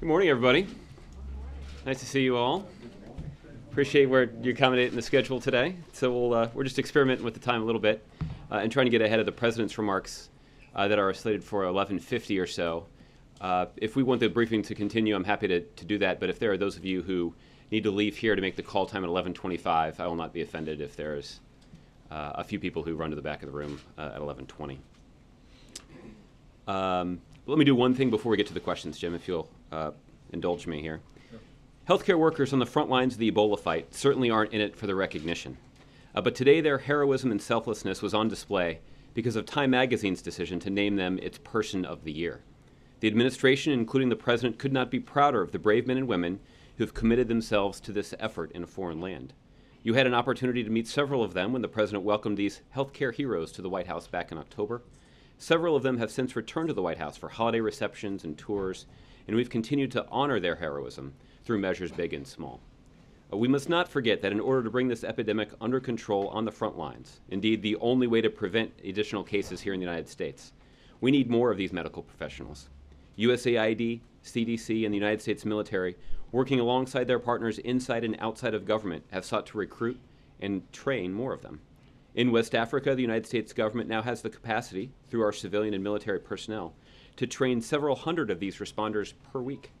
Good morning, everybody. Nice to see you all. Appreciate where you're accommodating the schedule today. So we'll, uh, we're just experimenting with the time a little bit uh, and trying to get ahead of the president's remarks uh, that are slated for 11:50 or so. Uh, if we want the briefing to continue, I'm happy to, to do that. But if there are those of you who need to leave here to make the call time at 11:25, I will not be offended if there's uh, a few people who run to the back of the room uh, at 11:20. Um, let me do one thing before we get to the questions, Jim, if you'll uh, indulge me here. Healthcare workers on the front lines of the Ebola fight certainly aren't in it for the recognition. Uh, but today, their heroism and selflessness was on display because of Time Magazine's decision to name them its Person of the Year. The administration, including the president, could not be prouder of the brave men and women who have committed themselves to this effort in a foreign land. You had an opportunity to meet several of them when the president welcomed these healthcare heroes to the White House back in October. Several of them have since returned to the White House for holiday receptions and tours, and we've continued to honor their heroism through measures big and small. Uh, we must not forget that in order to bring this epidemic under control on the front lines, indeed the only way to prevent additional cases here in the United States, we need more of these medical professionals. USAID, CDC, and the United States military, working alongside their partners inside and outside of government, have sought to recruit and train more of them. In West Africa, the United States government now has the capacity, through our civilian and military personnel, to train several hundred of these responders per week.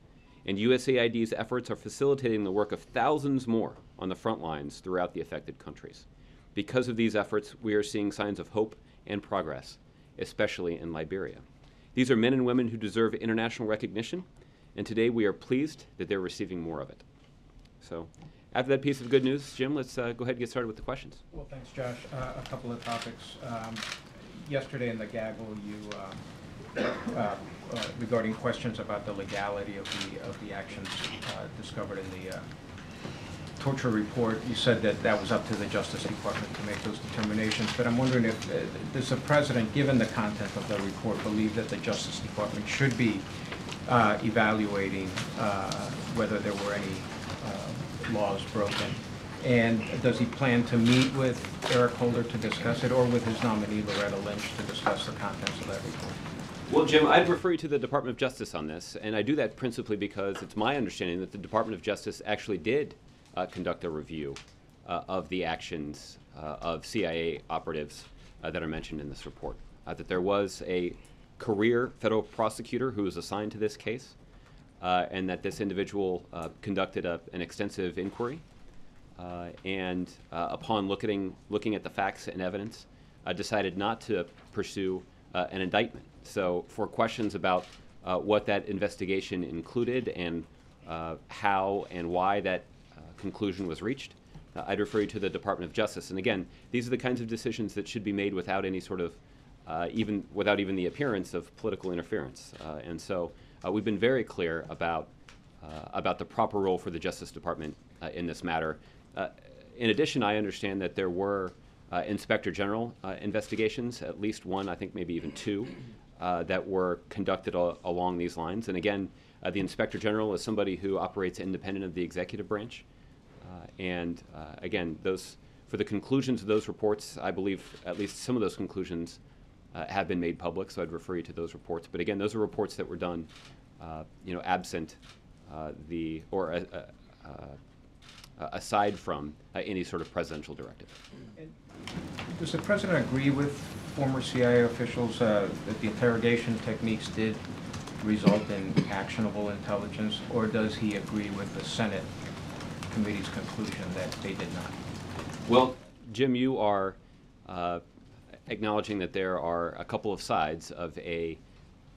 And USAID's efforts are facilitating the work of thousands more on the front lines throughout the affected countries. Because of these efforts, we are seeing signs of hope and progress, especially in Liberia. These are men and women who deserve international recognition, and today we are pleased that they're receiving more of it. So, after that piece of good news, Jim, let's uh, go ahead and get started with the questions. Well, thanks, Josh. Uh, A couple of topics. Um, Yesterday in the gaggle, you, uh, uh, uh, regarding questions about the legality of the, of the actions uh, discovered in the uh, torture report, you said that that was up to the Justice Department to make those determinations. But I'm wondering if, uh, does the President, given the content of the report, believe that the Justice Department should be uh, evaluating uh, whether there were any laws broken? And does he plan to meet with Eric Holder to discuss it, or with his nominee Loretta Lynch to discuss the contents of that report? Well, Jim, I'd refer you to the Department of Justice on this, and I do that principally because it's my understanding that the Department of Justice actually did uh, conduct a review uh, of the actions uh, of CIA operatives uh, that are mentioned in this report. Uh, that there was a career federal prosecutor who was assigned to this case, uh, and that this individual uh, conducted a, an extensive inquiry. Uh, and uh, upon looking, looking at the facts and evidence, uh, decided not to pursue uh, an indictment. So, for questions about uh, what that investigation included and uh, how and why that uh, conclusion was reached, uh, I'd refer you to the Department of Justice. And again, these are the kinds of decisions that should be made without any sort of, uh, even without even the appearance of political interference. Uh, and so, we've been very clear about about the proper role for the Justice Department in this matter. In addition, I understand that there were Inspector General investigations, at least one, I think maybe even two, uh, that were conducted al- along these lines. And again, uh, the Inspector General is somebody who operates independent of the executive branch. Uh, and uh, again, those for the conclusions of those reports, I believe at least some of those conclusions uh, have been made public. So I'd refer you to those reports. But again, those are reports that were done, you know, absent the or uh, aside from uh, any sort of presidential directive. Does the President agree with former CIA officials uh, that the interrogation techniques did result in actionable intelligence, or does he agree with the Senate committee's conclusion that they did not? Well, Jim, you are uh, acknowledging that there are a couple of sides of a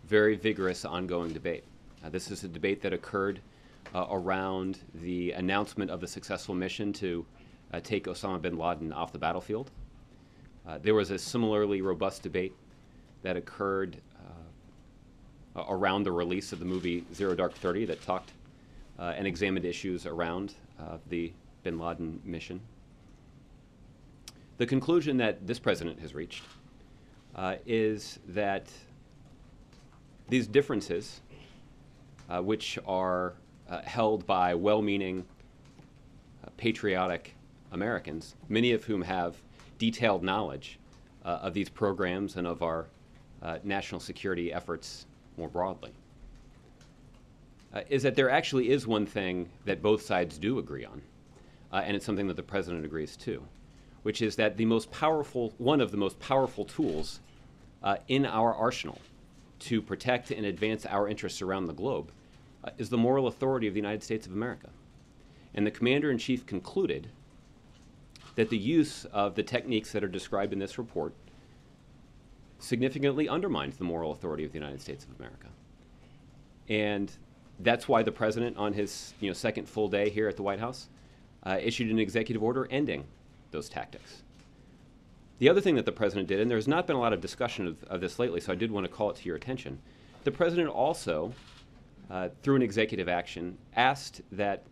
very vigorous ongoing debate. Uh, this is a debate that occurred uh, around the announcement of the successful mission to uh, take Osama bin Laden off the battlefield. Uh, there was a similarly robust debate that occurred uh, around the release of the movie Zero Dark Thirty that talked uh, and examined issues around uh, the bin Laden mission. The conclusion that this president has reached is that these differences, which are uh, held by well meaning, uh, patriotic Americans, many of whom have detailed knowledge uh, of these programs and of our uh, national security efforts more broadly, uh, is that there actually is one thing that both sides do agree on, and it's something that the president agrees to, which is that the most powerful, one of the most powerful tools in our arsenal to protect and advance our interests around the globe is the moral authority of the United States of America. And the commander in chief concluded that the use of the techniques that are described in this report significantly undermines the moral authority of the United States of America. And that's why the president, on his you know, second full day here at the White House, uh, issued an executive order ending those tactics. The other thing that the president did, and there's not been a lot of discussion of, of this lately, so I did want to call it to your attention. The president also, uh, through an executive action, asked that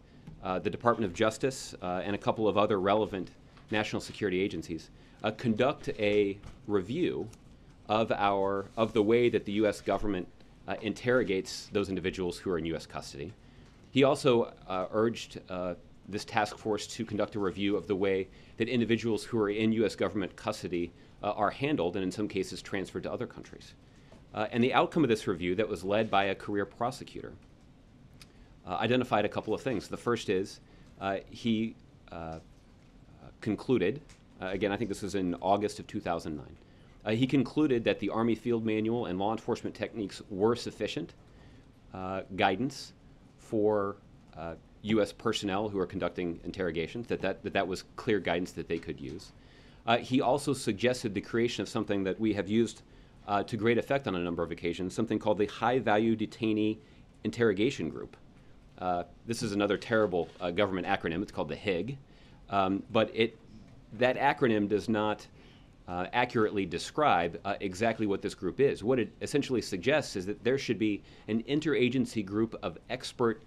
uh, the Department of Justice uh, and a couple of other relevant national security agencies uh, conduct a review of our of the way that the U.S. government interrogates those individuals who are in U.S. custody. He also urged this task force to conduct a review of the way that individuals who are in U.S. government custody uh, are handled and, in some cases, transferred to other countries. Uh, and the outcome of this review, that was led by a career prosecutor, uh, identified a couple of things. The first is he concluded, again, I think this was in August of 2009. Uh, he concluded that the Army Field Manual and law enforcement techniques were sufficient uh, guidance for uh, U.S. personnel who are conducting interrogations, that that, that that was clear guidance that they could use. Uh, he also suggested the creation of something that we have used uh, to great effect on a number of occasions, something called the High Value Detainee Interrogation Group. Uh, this is another terrible government acronym. It's called the HIG. Um, but it, that acronym does not uh, accurately describe uh, exactly what this group is. What it essentially suggests is that there should be an interagency group of expert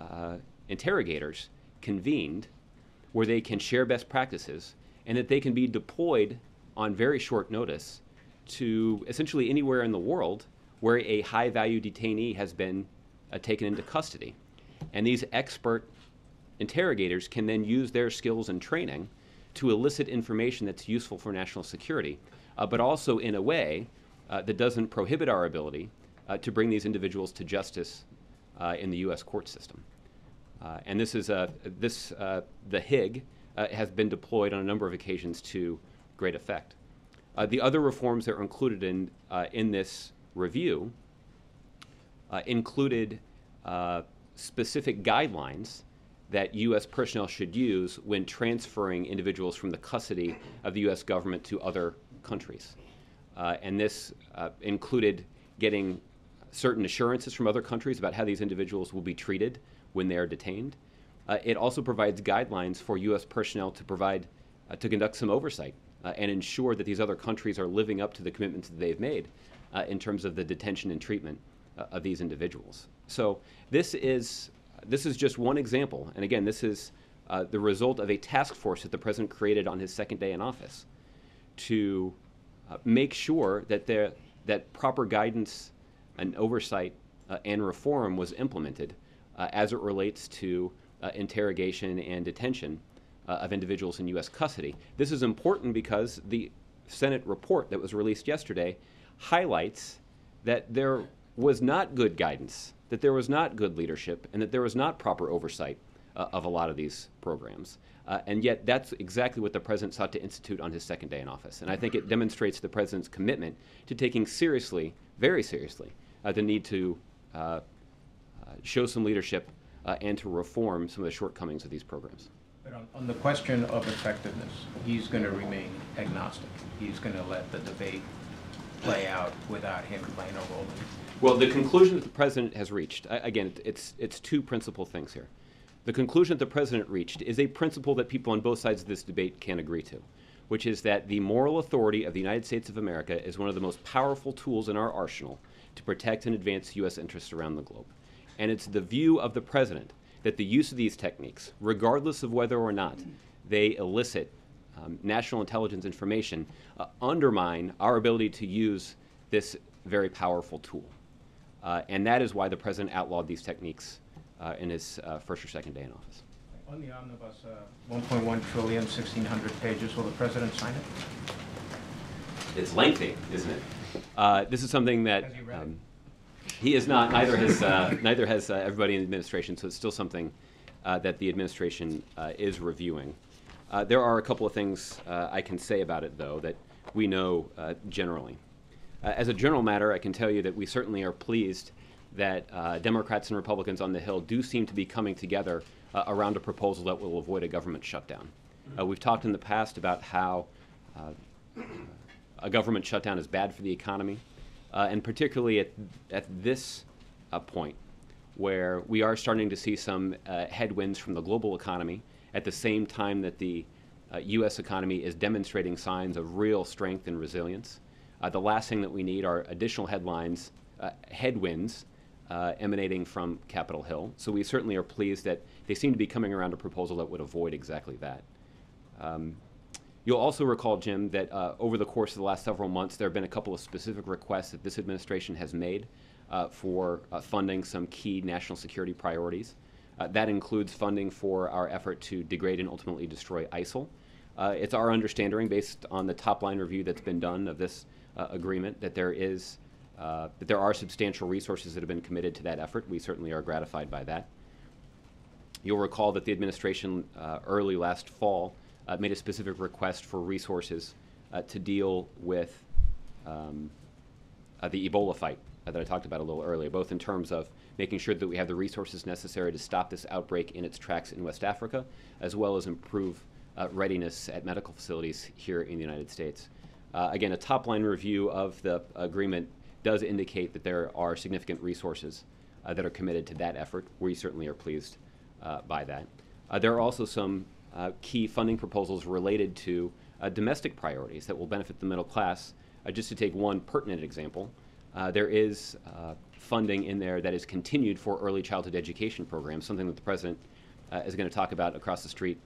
uh, interrogators convened where they can share best practices and that they can be deployed on very short notice to essentially anywhere in the world where a high value detainee has been uh, taken into custody. And these expert interrogators can then use their skills and training to elicit information that's useful for national security, uh, but also in a way uh, that doesn't prohibit our ability uh, to bring these individuals to justice uh, in the U.S. court system. Uh, and this is a, this the HIG has been deployed on a number of occasions to great effect. The other reforms that are included in in this review included specific guidelines that U.S. personnel should use when transferring individuals from the custody of the U.S. government to other countries. Uh, and this uh, included getting certain assurances from other countries about how these individuals will be treated when they are detained. Uh, it also provides guidelines for U.S. personnel to provide uh, to conduct some oversight uh, and ensure that these other countries are living up to the commitments that they've made uh, in terms of the detention and treatment of these individuals. So this is this is just one example. And again, this is uh, the result of a task force that the president created on his second day in office to uh, make sure that there that proper guidance and oversight uh, and reform was implemented uh, as it relates to uh, interrogation and detention uh, of individuals in U.S. custody. This is important because the Senate report that was released yesterday highlights that there was not good guidance that there was not good leadership and that there was not proper oversight uh, of a lot of these programs. Uh, and yet, that's exactly what the president sought to institute on his second day in office. And I think it demonstrates the president's commitment to taking seriously, very seriously, uh, the need to uh, uh, show some leadership uh, and to reform some of the shortcomings of these programs. But on, on the question of effectiveness, he's going to remain agnostic. He's going to let the debate play out without him playing a role. Well, the conclusion that the president has reached, again, it's, it's two principal things here. The conclusion that the president reached is a principle that people on both sides of this debate can agree to, which is that the moral authority of the United States of America is one of the most powerful tools in our arsenal to protect and advance U.S. interests around the globe. And it's the view of the president that the use of these techniques, regardless of whether or not they elicit um, national intelligence information, uh, undermine our ability to use this very powerful tool. Uh, and that is why the president outlawed these techniques uh, in his uh, first or second day in office. On the omnibus, uh, 1.1 trillion, 1,600 pages, will the president sign it? It's lengthy, isn't it? Uh, this is something that. Has he read um, He is not. Neither has uh, neither has uh, everybody in the administration. So it's still something uh, that the administration uh, is reviewing. Uh, there are a couple of things uh, I can say about it, though, that we know generally. As a general matter, I can tell you that we certainly are pleased that Democrats and Republicans on the Hill do seem to be coming together around a proposal that will avoid a government shutdown. We've talked in the past about how a government shutdown is bad for the economy, uh, and particularly at, at this uh, point, where we are starting to see some uh, headwinds from the global economy at the same time that the uh, U.S. economy is demonstrating signs of real strength and resilience. Uh, the last thing that we need are additional headlines, uh, headwinds uh, emanating from Capitol Hill. So we certainly are pleased that they seem to be coming around a proposal that would avoid exactly that. Um, You'll also recall, Jim, that uh, over the course of the last several months, there have been a couple of specific requests that this administration has made uh, for uh, funding some key national security priorities. Uh, that includes funding for our effort to degrade and ultimately destroy ISIL. Uh, it's our understanding, based on the top-line review that's been done of this uh, agreement, that there is that there are substantial resources that have been committed to that effort. We certainly are gratified by that. You'll recall that the administration early last fall uh, made a specific request for resources uh, to deal with um, uh, the Ebola fight uh, that I talked about a little earlier, both in terms of making sure that we have the resources necessary to stop this outbreak in its tracks in West Africa, as well as improve uh, readiness at medical facilities here in the United States. Uh, again, a top line review of the agreement does indicate that there are significant resources that are committed to that effort. We certainly are pleased by that. there are also some uh, key funding proposals related to uh, domestic priorities that will benefit the middle class. Uh, just to take one pertinent example, uh, there is uh, funding in there that is continued for early childhood education programs, something that the president uh, is going to talk about across the street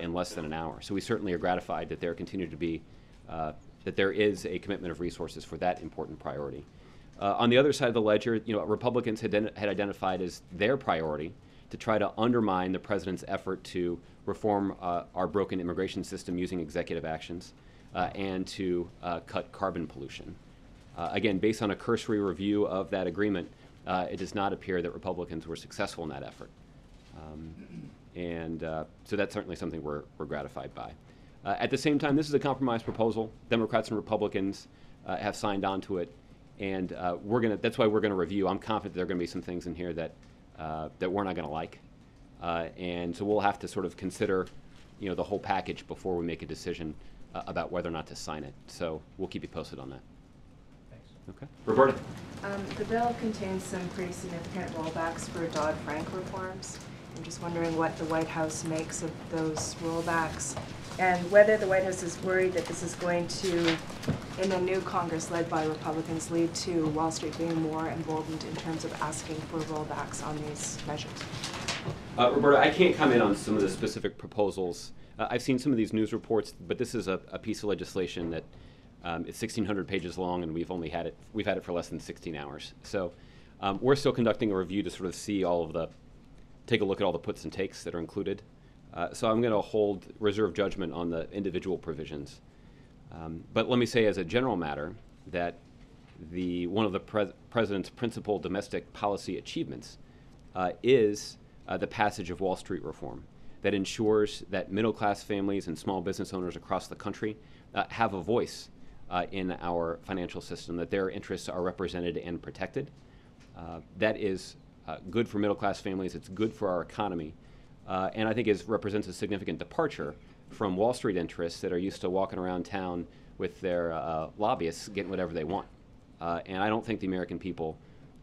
in less than an hour. So we certainly are gratified that there continue to be that there is a commitment of resources for that important priority. on the other side of the ledger, you know, Republicans had, had identified as their priority to try to undermine the president's effort to reform uh, our broken immigration system using executive actions uh, and to uh, cut carbon pollution. Uh, again, based on a cursory review of that agreement, uh, it does not appear that Republicans were successful in that effort. Um, and uh, so that's certainly something we're, we're gratified by. at the same time, this is a compromise proposal. Democrats and Republicans have signed on to it. And we're gonna, that's why we're going to review. I'm confident there are going to be some things in here that uh, that we're not going to like. Uh, and so we'll have to sort of consider, you know, the whole package before we make a decision uh, about whether or not to sign it. So we'll keep you posted on that. Thanks. Okay. Roberta? Um, the bill contains some pretty significant rollbacks for Dodd-Frank reforms. I'm just wondering what the White House makes of those rollbacks and whether the White House is worried that this is going to, in a new Congress led by Republicans, lead to Wall Street being more emboldened in terms of asking for rollbacks on these measures. Uh, Roberta, I can't comment on some of the specific proposals. Uh, I've seen some of these news reports, but this is a, a piece of legislation that um, is 1,600 pages long, and we've only had it we've had it for less than 16 hours. So um, we're still conducting a review to sort of see all of the, take a look at all the puts and takes that are included. Uh, so I'm going to hold reserve judgment on the individual provisions. Um, but let me say, as a general matter, that the one of the pres president's principal domestic policy achievements uh, is uh, the passage of Wall Street reform that ensures that middle class families and small business owners across the country uh, have a voice uh, in our financial system, that their interests are represented and protected. Uh, that is good for middle class families, it's good for our economy uh, and I think is represents a significant departure from Wall Street interests that are used to walking around town with their uh, lobbyists getting whatever they want. Uh, and I don't think the American people,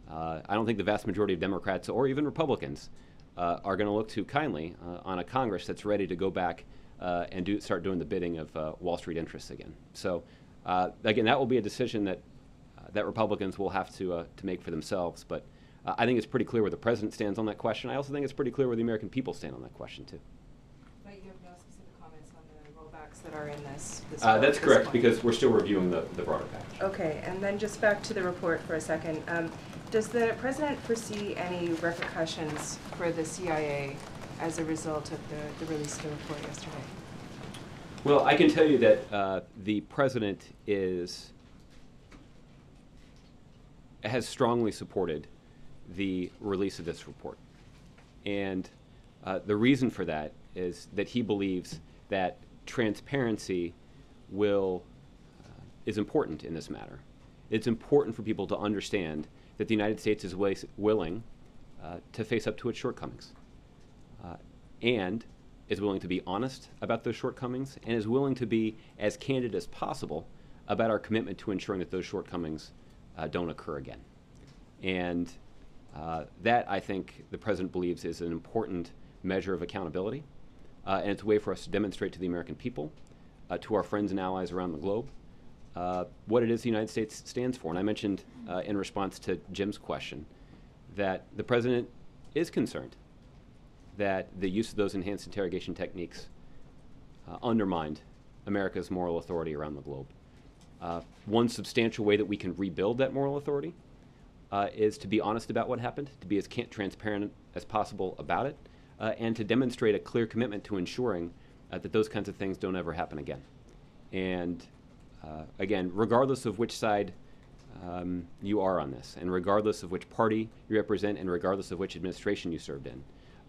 uh, I don't think the vast majority of Democrats or even Republicans uh, are going to look too kindly uh, on a Congress that's ready to go back and do, start doing the bidding of Wall Street interests again. So again, that will be a decision that that Republicans will have to to make for themselves. But uh, I think it's pretty clear where the president stands on that question. I also think it's pretty clear where the American people stand on that question, too. But you have no specific comments on the rollbacks that are in this. this uh, that's correct, point. because we're still reviewing the, the broader package. Okay, and then just back to the report for a second. Um, does the president foresee any repercussions for the CIA as a result of the, the release of the report yesterday? Well, I can tell you that uh, the president is has strongly supported the release of this report. And uh, the reason for that is that he believes that transparency will uh, is important in this matter. It's important for people to understand that the United States is willing uh, to face up to its shortcomings, uh, and is willing to be honest about those shortcomings, and is willing to be as candid as possible about our commitment to ensuring that those shortcomings uh, don't occur again. And uh, that, I think, the president believes is an important measure of accountability. Uh, and it's a way for us to demonstrate to the American people, uh, to our friends and allies around the globe, uh, what it is the United States stands for. And I mentioned uh, in response to Jim's question that the president is concerned that the use of those enhanced interrogation techniques undermined America's moral authority around the globe. One substantial way that we can rebuild that moral authority uh, is to be honest about what happened, to be as transparent as possible about it, uh, and to demonstrate a clear commitment to ensuring uh, that those kinds of things don't ever happen again. And uh, again, regardless of which side um, you are on this, and regardless of which party you represent, and regardless of which administration you served in,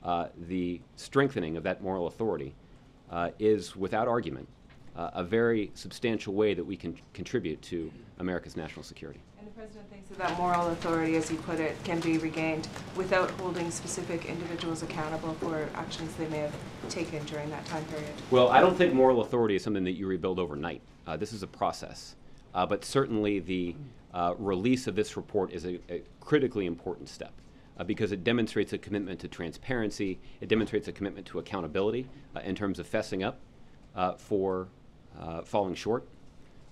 uh, the strengthening of that moral authority uh, is, without argument, uh, a very substantial way that we can contribute to America's national security. And the president thinks that that moral authority, as you put it, can be regained without holding specific individuals accountable for actions they may have taken during that time period. Well, I don't think moral authority is something that you rebuild overnight. Uh, this is a process. Uh, but certainly the uh, release of this report is a, a critically important step uh, because it demonstrates a commitment to transparency, it demonstrates a commitment to accountability uh, in terms of fessing up uh, falling short,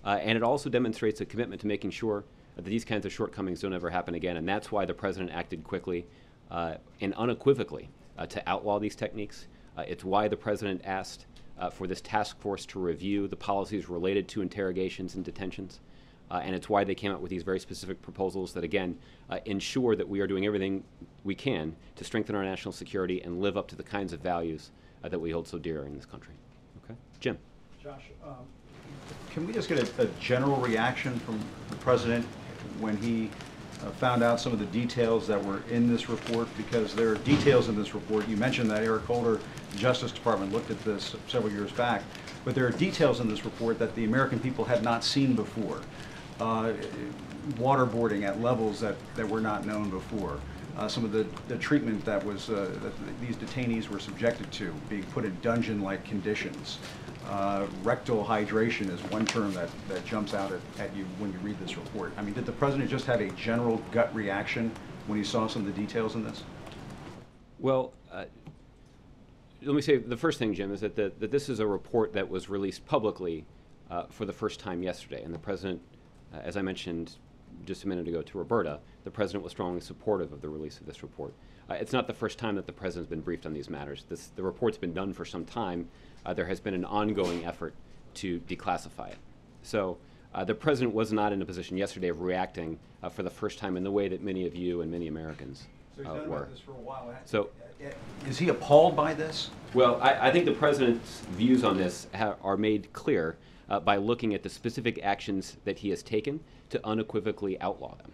and it also demonstrates a commitment to making sure that these kinds of shortcomings don't ever happen again. And that's why the president acted quickly and unequivocally to outlaw these techniques. it's why the president asked uh, for this task force to review the policies related to interrogations and detentions. Uh, and it's why they came out with these very specific proposals that, again, uh, ensure that we are doing everything we can to strengthen our national security and live up to the kinds of values uh, that we hold so dear in this country. Okay? Jim. Josh, um, can we just get a, a general reaction from the president when he uh, found out some of the details that were in this report? Because there are details in this report. You mentioned that Eric Holder, Justice Department, looked at this several years back. But there are details in this report that the American people had not seen before. Uh, waterboarding at levels that, that were not known before. Uh, some of the, the treatment that was uh, that these detainees were subjected to, being put in dungeon-like conditions. Uh, rectal hydration is one term that, that jumps out at, at you when you read this report. I mean, did the president just have a general gut reaction when he saw some of the details in this? Well, uh, let me say the first thing, Jim, is that, the, that this is a report that was released publicly uh, for the first time yesterday. And the president, uh, as I mentioned just a minute ago to Roberta, the president was strongly supportive of the release of this report. Uh, it's not the first time that the president's been briefed on these matters. This, the report's been done for some time. Uh, there has been an ongoing effort to declassify it. So uh, the president was not in a position yesterday of reacting uh, for the first time in the way that many of you and many Americans So he's uh, were. this for a while. So- Is he appalled by this? Well, I, I think the president's views on this ha- are made clear uh, by looking at the specific actions that he has taken to unequivocally outlaw them.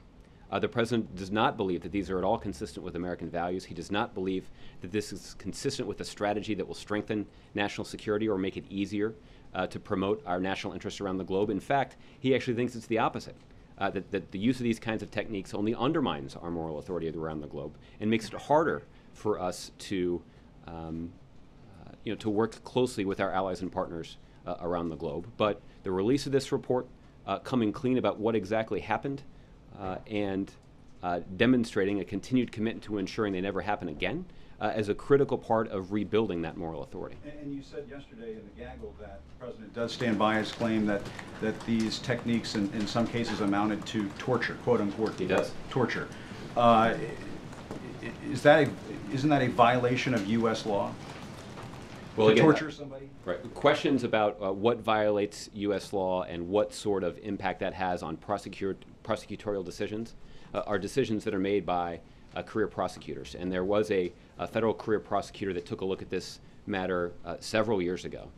Uh, the president does not believe that these are at all consistent with American values. He does not believe that this is consistent with a strategy that will strengthen national security or make it easier uh, to promote our national interests around the globe. In fact, he actually thinks it's the opposite. Uh, that, that the use of these kinds of techniques only undermines our moral authority around the globe and makes it harder for us to um, uh, you know, to work closely with our allies and partners uh, around the globe. But the release of this report, uh, coming clean about what exactly happened, and uh, demonstrating a continued commitment to ensuring they never happen again, uh, as a critical part of rebuilding that moral authority. And, and you said yesterday in the gaggle that the president does stand by his claim that, that these techniques in, in some cases amounted to torture, quote unquote. He does. Torture. Uh, is that a, isn't that a violation of U.S. law? Well, to again, torture somebody? Right. Questions about uh, what violates U.S. law and what sort of impact that has on prosecutorial decisions uh, are decisions that are made by uh, career prosecutors. And there was a, a federal career prosecutor that took a look at this matter uh, several years ago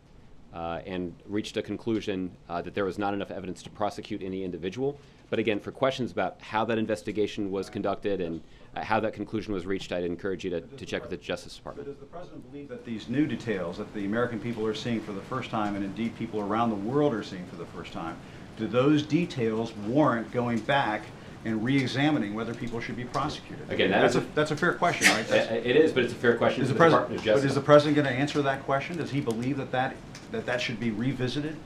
uh, and reached a conclusion uh, that there was not enough evidence to prosecute any individual. But again, for questions about how that investigation was conducted and how that conclusion was reached, I'd encourage you to, to check with the Justice Department. does the president believe that these new details that the American people are seeing for the first time, and indeed people around the world are seeing for the first time, do those details warrant going back and re-examining whether people should be prosecuted? Again, that that's a that's a fair question, right? Uh, That's- It is, but it's a fair question Is the the president, Department of but is the president going to answer that question? Does he believe that that, that that should be revisited?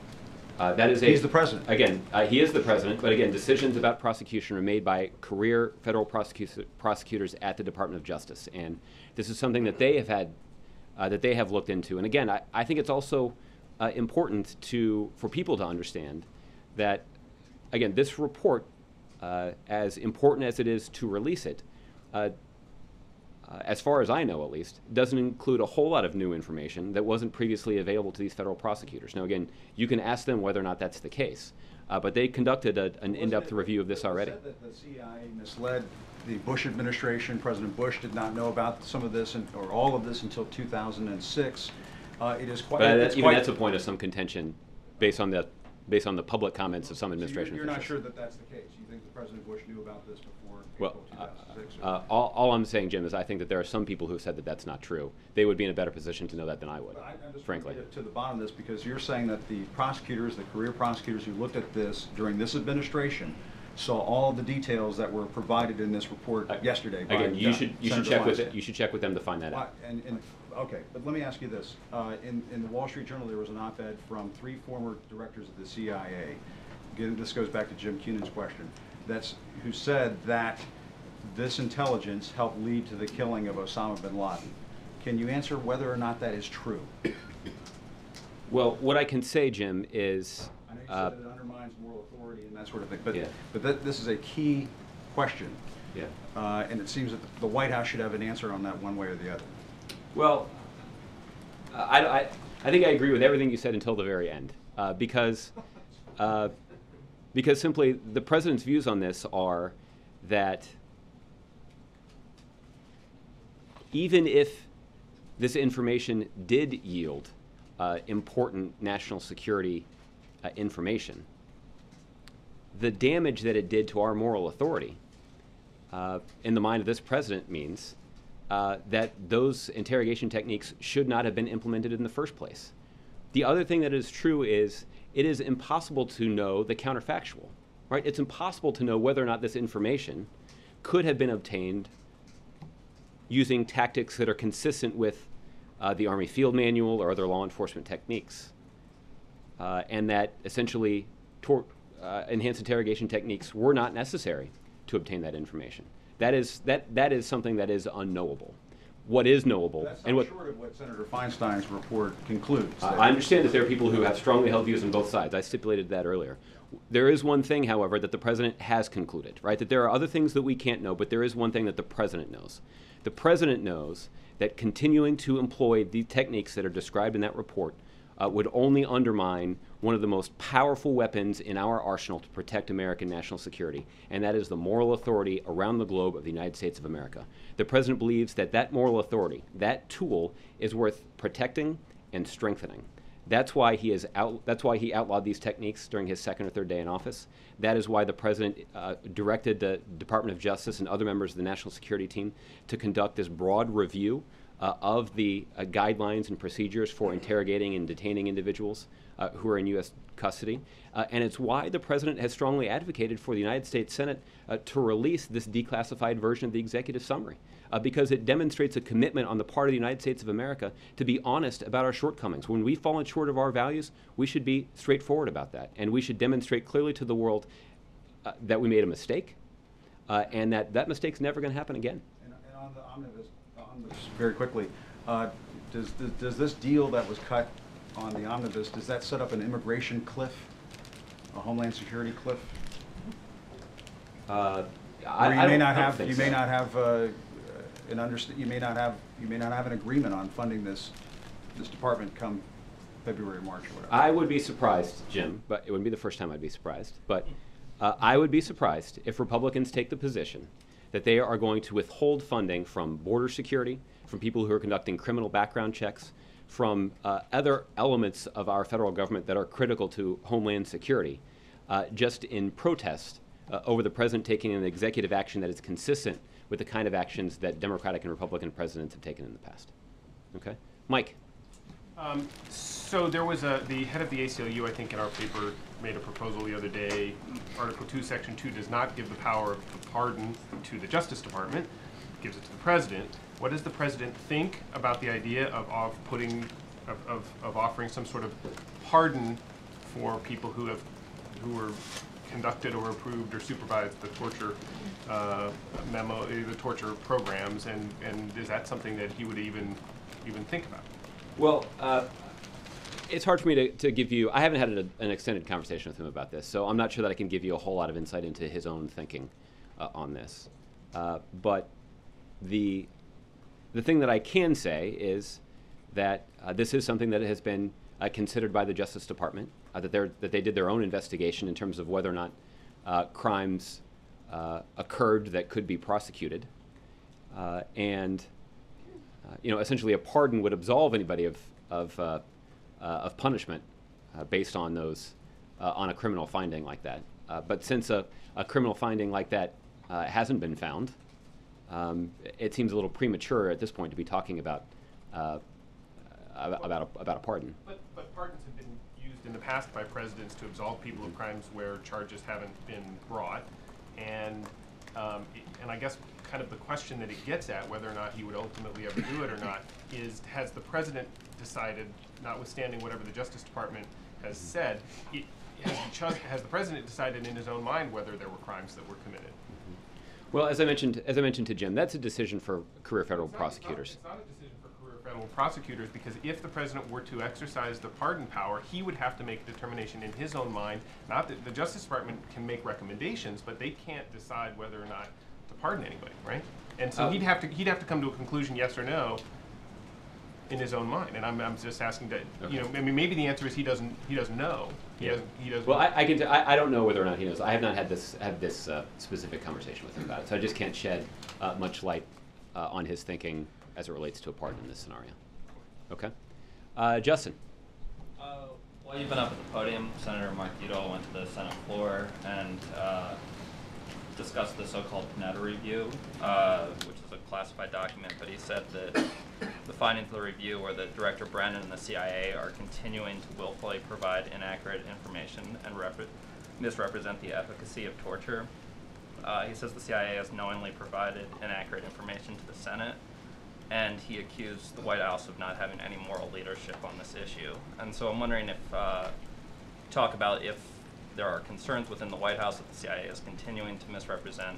Uh, that is a, He's the president. Again, uh, he is the president, but again, decisions about prosecution are made by career federal prosecu- prosecutors at the Department of Justice, and this is something that they have had, uh, that they have looked into. And again, I, I think it's also uh, important to for people to understand that, again, this report, uh, as important as it is to release it, uh, as far as I know at least, doesn't include a whole lot of new information that wasn't previously available to these federal prosecutors. Now, again, you can ask them whether or not that's the case, uh, but they conducted a, an in-depth review of this already. It was said that the CIA misled the Bush administration. President Bush did not know about some of this and- or all of this until 2006. Uh, It is quite. But that, even quite- that's a point of some contention based on the, based on the public comments of some So you're- administration You're not sure that that's the case? You think that President Bush knew about this before Well, uh, uh, all, all I'm saying, Jim, is I think that there are some people who have said that that's not true. They would be in a better position to know that than I would, But I- I just want to frankly. get to the bottom of this, because you're saying that the prosecutors, the career prosecutors who looked at this during this administration, saw all the details that were provided in this report yesterday Again, you uh, should, you should check with, it- you should check with them to find that Why- out. And, and, okay, but let me ask you this. Uh, in, in the Wall Street Journal, there was an op-ed from three former directors of the CIA. Again, this goes back to Jim Kuhnhenn's question. That's, who said that this intelligence helped lead to the killing of Osama bin Laden. Can you answer whether or not that is true? Well, what I can say, Jim, is, I know you uh, said it undermines moral authority and that sort of thing, but, Yeah. but that, this is a key question. yeah. Uh, and it seems that the White House should have an answer on that one way or the other. Well, I, I, I think I agree with everything you said until the very end, uh, because, uh, because simply the president's views on this are that even if this information did yield uh, important national security uh, information, the damage that it did to our moral authority uh, in the mind of this president means uh, that those interrogation techniques should not have been implemented in the first place. The other thing that is true is it is impossible to know the counterfactual, right? It's impossible to know whether or not this information could have been obtained using tactics that are consistent with uh, the Army Field Manual or other law enforcement techniques uh, and that essentially tor- uh, enhanced interrogation techniques were not necessary to obtain that information. That is, that, that is something that is unknowable. What is knowable, That's and what short of what Senator Feinstein's report concludes. I I understand that there are people who have strongly held views on both sides. I stipulated that earlier. There is one thing, however, that the president has concluded, right? That there are other things that we can't know, but there is one thing that the president knows. The president knows that continuing to employ the techniques that are described in that report uh, would only undermine one of the most powerful weapons in our arsenal to protect American national security, and that is the moral authority around the globe of the United States of America. The president believes that that moral authority, that tool, is worth protecting and strengthening. That's why he is out. That's why he outlawed these techniques during his second or third day in office. That is why the president uh, directed the Department of Justice and other members of the national security team to conduct this broad review uh, of the uh, guidelines and procedures for interrogating and detaining individuals uh, who are in U.S. custody. Uh, and it's why the president has strongly advocated for the United States Senate uh, to release this declassified version of the executive summary. Uh, because it demonstrates a commitment on the part of the United States of America to be honest about our shortcomings. When we've fallen short of our values, we should be straightforward about that. And we should demonstrate clearly to the world that we made a mistake and that that mistake's never going to happen again. And and on the omnibus, very quickly, uh, does, does- does this deal that was cut on the omnibus, does that set up an immigration cliff? A homeland security cliff? Uh, I, Where I you may don't- not I don't have, think you may so. not have, uh, an underst, you may not have, you may not have an agreement on funding this, this department come February, March, or whatever. I would be surprised, Jim, but it wouldn't be the first time I'd be surprised. But uh, I would be surprised if Republicans take the position that they are going to withhold funding from border security, from people who are conducting criminal background checks, from uh, other elements of our federal government that are critical to homeland security, uh, just in protest uh, over the president taking an executive action that is consistent with the kind of actions that Democratic and Republican presidents have taken in the past. Okay? Mike. Um, so there was a, the head of the ACLU, I think in our paper, made a proposal the other day. Article two, section two does not give the power of the pardon to the Justice Department, it gives it to the president. What does the president think about the idea of, of putting, of, of, of offering some sort of pardon for people who have, who were conducted or approved or supervised the torture uh, memo, the torture programs, and, and is that something that he would even, even think about? Well, uh, it's hard for me to, to give you. I haven't had an, an extended conversation with him about this, so I'm not sure that I can give you a whole lot of insight into his own thinking uh, on this. Uh, but the the thing that I can say is that uh, this is something that has been uh, considered by the Justice Department. Uh, that they that they did their own investigation in terms of whether or not crimes occurred that could be prosecuted, and you know, essentially a pardon would absolve anybody of, of, uh, uh, of punishment uh, based on those, uh, on a criminal finding like that. Uh, but since a, a criminal finding like that hasn't been found, um, it seems a little premature at this point to be talking about, about, a, about a pardon. But, but pardons have been used in the past by presidents to absolve people of crimes where charges haven't been brought. And, um, and I guess kind of the question that it gets at, whether or not he would ultimately ever do it or not, is has the president decided, notwithstanding whatever the Justice Department has mm-hmm. said, it, has, the has the president decided in his own mind whether there were crimes that were committed? Mm-hmm. Well, as I mentioned, as I mentioned to Jim, that's a decision for career federal It's not- prosecutors. It's not, it's not a decision for career federal prosecutors because if the president were to exercise the pardon power, he would have to make a determination in his own mind. Not that the Justice Department can make recommendations, but they can't decide whether or not pardon anybody, right? And so Uh, he'd have to he'd have to come to a conclusion, yes or no, in his own mind. And I'm, I'm just asking that you know, I mean, maybe the answer is he doesn't he doesn't know. He Yeah. doesn't he doesn't. Well, I, I can. T- I, I don't know whether or not he knows. I have not had this had this uh, specific conversation with him about it, so I just can't shed uh, much light uh, on his thinking as it relates to a pardon in this scenario. Okay, uh, Justin. Uh, while you've been up at the podium, Senator Mark Udall went to the Senate floor and uh, discussed the so-called Panetta review, uh, which is a classified document, but he said that the findings of the review were that Director Brennan and the CIA are continuing to willfully provide inaccurate information and misrepresent the efficacy of torture. Uh, he says the CIA has knowingly provided inaccurate information to the Senate, and he accused the White House of not having any moral leadership on this issue. And so I'm wondering if uh, talk about if there are concerns within the White House that the CIA is continuing to misrepresent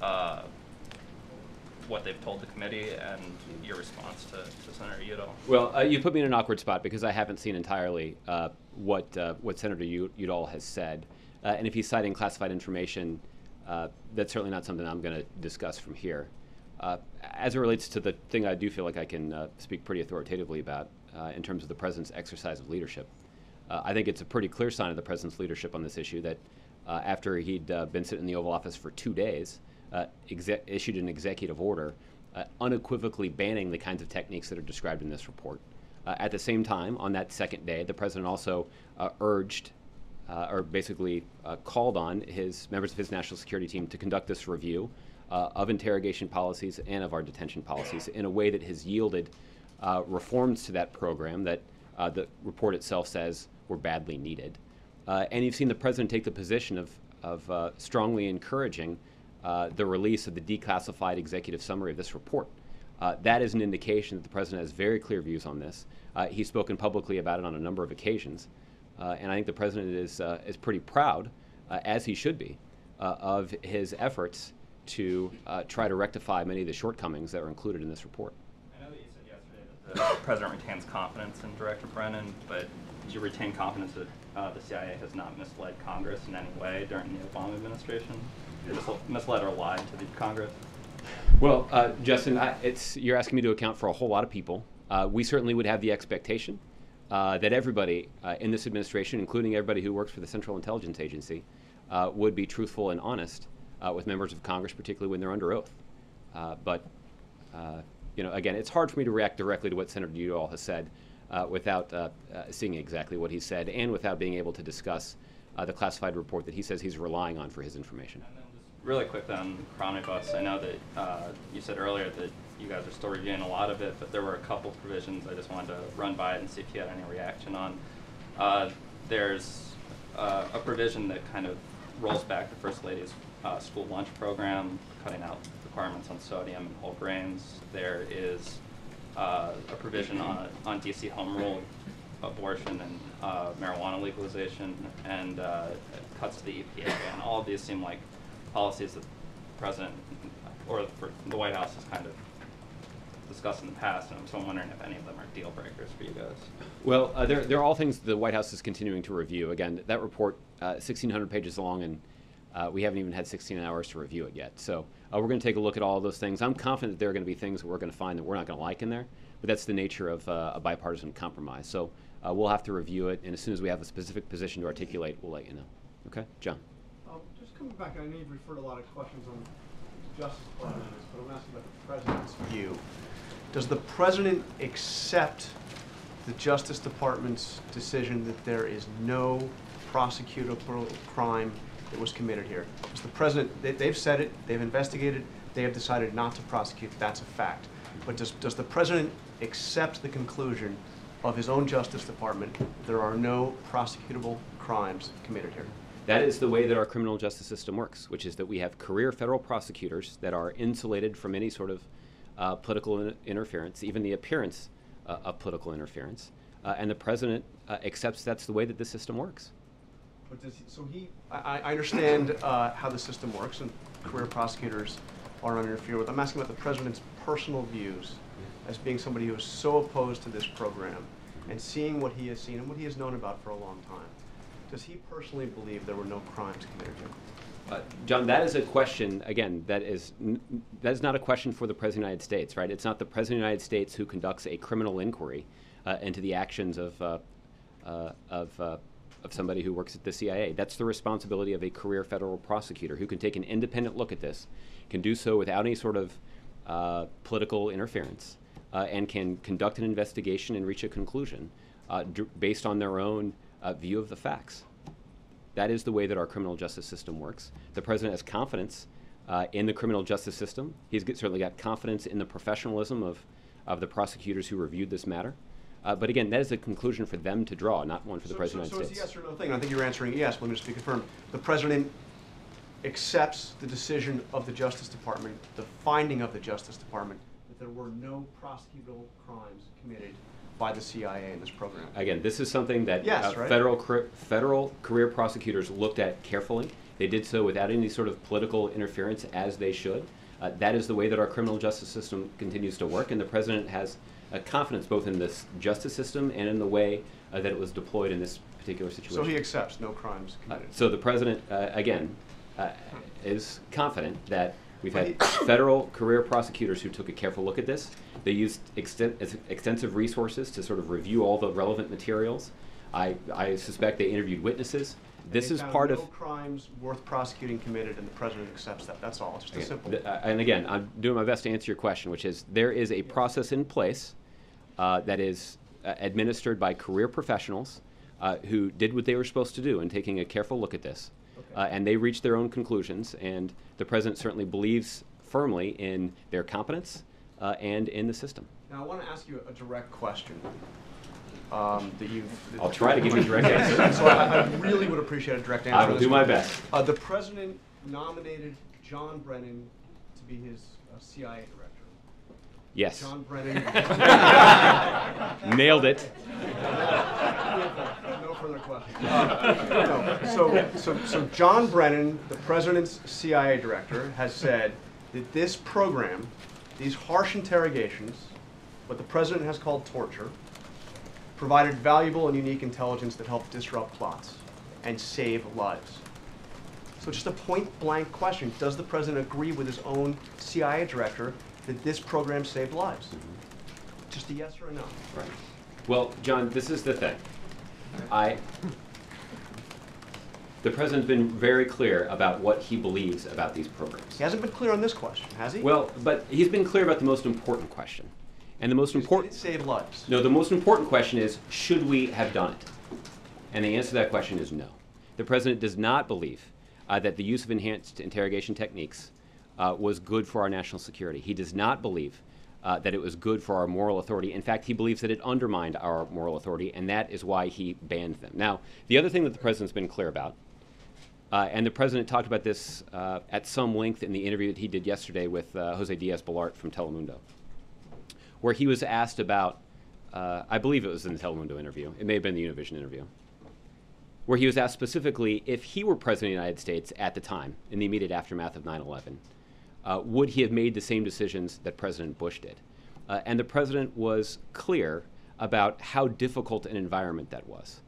uh, what they've told the committee and your response to, to Senator Udall. Well, uh, you put me in an awkward spot because I haven't seen entirely uh, what uh, what Senator Udall has said, uh, and if he's citing classified information, uh, that's certainly not something I'm going to discuss from here. As it relates to the thing, I do feel like I can speak pretty authoritatively about in terms of the president's exercise of leadership. Uh, I think it's a pretty clear sign of the president's leadership on this issue that uh, after he'd uh, been sitting in the Oval Office for two days, uh, issued an executive order uh, unequivocally banning the kinds of techniques that are described in this report. At the same time, on that second day, the president also urged, or basically called on his members of his national security team to conduct this review of interrogation policies and of our detention policies in a way that has yielded reforms to that program that uh, the report itself says were badly needed. Uh, and you've seen the president take the position of, of uh, strongly encouraging uh, the release of the declassified executive summary of this report. Uh, that is an indication that the president has very clear views on this. Uh, he's spoken publicly about it on a number of occasions. Uh, and I think the president is, is pretty proud, as he should be, of his efforts to try to rectify many of the shortcomings that are included in this report. I know that you said yesterday that the president retains confidence in Director Brennan, but you retain confidence that uh, the CIA has not misled Congress in any way during the Obama administration? Mis- misled or lied to the Congress? Well, uh, Justin, I, it's, you're asking me to account for a whole lot of people. Uh, we certainly would have the expectation uh, that everybody uh, in this administration, including everybody who works for the Central Intelligence Agency, uh, would be truthful and honest with members of Congress, particularly when they're under oath. But, you know, again, it's hard for me to react directly to what Senator Udall has said. Uh, without uh, uh, seeing exactly what he said and without being able to discuss uh, the classified report that he says he's relying on for his information. Really quickly on CRomnibus, I know that uh, you said earlier that you guys are still reviewing a lot of it, but there were a couple provisions I just wanted to run by it and see if you had any reaction on. There's a provision that kind of rolls back the First Lady's uh, school lunch program, cutting out requirements on sodium and whole grains. There is uh, a provision on, on DC home rule abortion and uh, marijuana legalization and uh, cuts to the EPA And All of these seem like policies that the president or the White House has kind of discussed in the past, and so I'm wondering if any of them are deal breakers for you guys. Well, uh, they're, they're all things the White House is continuing to review. Again, that report, uh, 1,600 pages long, and uh, we haven't even had 16 hours to review it yet. So uh, we're going to take a look at all those things. I'm confident that there are going to be things that we're going to find that we're not going to like in there, but that's the nature of uh, a bipartisan compromise. So uh, we'll have to review it, and as soon as we have a specific position to articulate, we'll let you know. Okay, John? Um, just coming back, I know you've referred a lot of questions on Justice Department, but I'm asking about the President's view. Does the President accept the Justice Department's decision that there is no prosecutable crime that was committed here? Does the President, they, they've said it, they've investigated, they have decided not to prosecute, that's a fact. But does, does the President accept the conclusion of his own Justice Department, that there are no prosecutable crimes committed here? That is the way that our criminal justice system works, which is that we have career federal prosecutors that are insulated from any sort of uh, political in- interference, even the appearance uh, of political interference. Uh, and the president uh, accepts that's the way that the system works. But does he, so he, I, I understand uh, how the system works and career prosecutors are uninterfered with. I'm asking about the president's personal views as being somebody who is so opposed to this program and seeing what he has seen and what he has known about for a long time. Does he personally believe there were no crimes committed here? Uh, John, that is a question, again, that is, that is not a question for the President of the United States, right? It's not the President of the United States who conducts a criminal inquiry uh, into the actions of, uh, uh, of, uh, of somebody who works at the CIA. That's the responsibility of a career federal prosecutor who can take an independent look at this, can do so without any sort of uh, political interference, uh, and can conduct an investigation and reach a conclusion uh, d- based on their own uh, view of the facts. That is the way that our criminal justice system works. The president has confidence uh, in the criminal justice system. He's certainly got confidence in the professionalism of, of the prosecutors who reviewed this matter. Uh, but again, that is a conclusion for them to draw, not one for the So- president so, of the So it's a yes or no thing. I think you're answering yes, but let me just be confirmed. The president accepts the decision of the Justice Department, the finding of the Justice Department, that there were no prosecutable crimes committed by the CIA in this program. Again, this is something that Yes, uh, right? federal federal career prosecutors looked at carefully. They did so without any sort of political interference, as they should. Uh, that is the way that our criminal justice system continues to work, and the president has confidence both in this justice system and in the way uh, that it was deployed in this particular situation. So he accepts no crimes Uh, committed. So the president, uh, again, uh, is confident that we've had federal career prosecutors who took a careful look at this. They used exten- ex- extensive resources to sort of review all the relevant materials. I, I suspect they interviewed witnesses. This is part no of. crimes worth prosecuting committed, and the president accepts that. That's all. It's just a Again, simple. uh, and again, I'm doing my best to answer your question, which is there is a process in place uh, that is uh, administered by career professionals uh, who did what they were supposed to do in taking a careful look at this. Okay. Uh, and they reached their own conclusions, and the president certainly believes firmly in their competence uh, and in the system. Now, I want to ask you a direct question. Um, that you've. I'll try to give you a direct answer. So I, I really would appreciate a direct answer. I will do my best. Uh, the president nominated John Brennan to be his uh, CIA director. Yes. John Brennan. Nailed it. No further questions. Uh, no. So, so, so John Brennan, the president's CIA director, has said that this program, these harsh interrogations, what the president has called torture, provided valuable and unique intelligence that helped disrupt plots and save lives. So just a point blank question, does the president agree with his own CIA director that this program saved lives? Just a yes or a no? Right. Well, John, this is the thing. I. The president's been very clear about what he believes about these programs. He hasn't been clear on this question, has he? Well, but he's been clear about the most important question. And the most important it save lives? no, the most important question is should we have done it? And the answer to that question is no. The president does not believe uh, that the use of enhanced interrogation techniques uh, was good for our national security. He does not believe uh, that it was good for our moral authority. In fact, he believes that it undermined our moral authority, and that is why he banned them. Now, the other thing that the president's been clear about, uh, and the president talked about this uh, at some length in the interview that he did yesterday with uh, Jose Diaz Balart from Telemundo where he was asked about, uh, I believe it was in the Telemundo interview, it may have been the Univision interview, where he was asked specifically if he were president of the United States at the time, in the immediate aftermath of 9 11, uh, would he have made the same decisions that President Bush did? Uh, and the president was clear about how difficult an environment that was.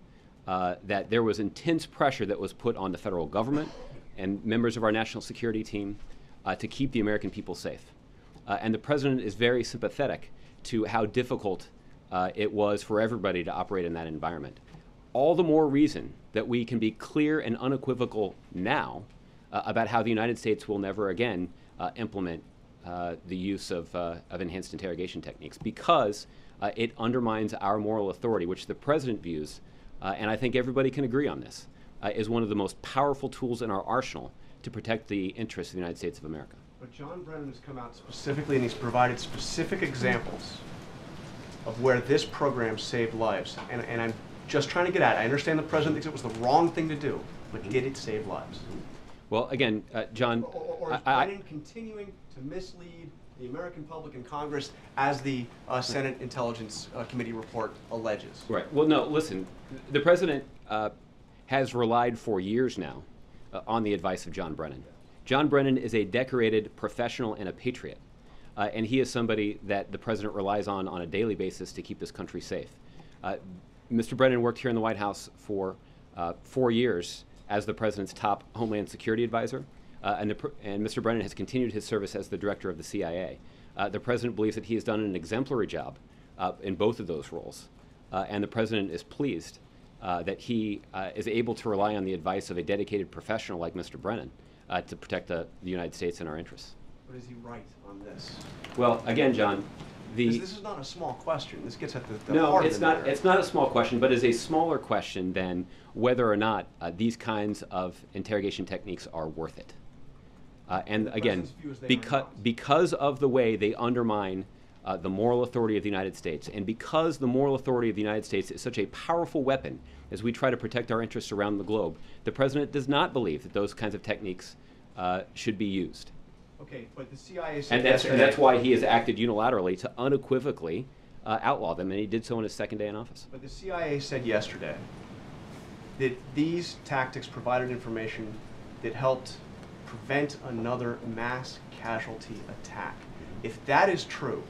Uh, that there was intense pressure that was put on the federal government and members of our national security team uh, to keep the American people safe. Uh, and the president is very sympathetic to how difficult uh, it was for everybody to operate in that environment. All the more reason that we can be clear and unequivocal now about how the United States will never again uh, implement uh, the use of, uh, of enhanced interrogation techniques because uh, it undermines our moral authority, which the president views, uh, and I think everybody can agree on this, is one of the most powerful tools in our arsenal to protect the interests of the United States of America. But John Brennan has come out specifically and he's provided specific examples of where this program saved lives. And, and I'm just trying to get at it. I understand the president thinks it was the wrong thing to do, but did it save lives? Well, again, uh, John, Or, or- is I- I- continuing to mislead the American public and Congress as the uh, Senate Intelligence uh, Committee report alleges? Right. Well, no, listen, the president uh, has relied for years now uh, on the advice of John Brennan. John Brennan is a decorated professional and a patriot. Uh, and he is somebody that the president relies on on a daily basis to keep this country safe. Uh, Mr. Brennan worked here in the White House for uh, four years as the president's top Homeland Security advisor, uh, and, the, pr- and Mr. Brennan has continued his service as the director of the CIA. Uh, the president believes that he has done an exemplary job uh, in both of those roles, uh, and the president is pleased uh, that he uh, is able to rely on the advice of a dedicated professional like Mr. Brennan uh, to protect the, the United States and our interests. But is he right on this? Well, again, John, the this is not a small question. This gets at the, the no, it's not. matter. It's not a small question, but is a smaller question than whether or not uh, these kinds of interrogation techniques are worth it. Uh, and The again, president's view is they are because because of the way they undermine uh, the moral authority of the United States, and because the moral authority of the United States is such a powerful weapon as we try to protect our interests around the globe, the president does not believe that those kinds of techniques uh, should be used. Okay, but the CIA said And that's, and that's why he has acted unilaterally to unequivocally uh, outlaw them, and he did so in his second day in office. But the CIA said yesterday that these tactics provided information that helped prevent another mass casualty attack. If that is true,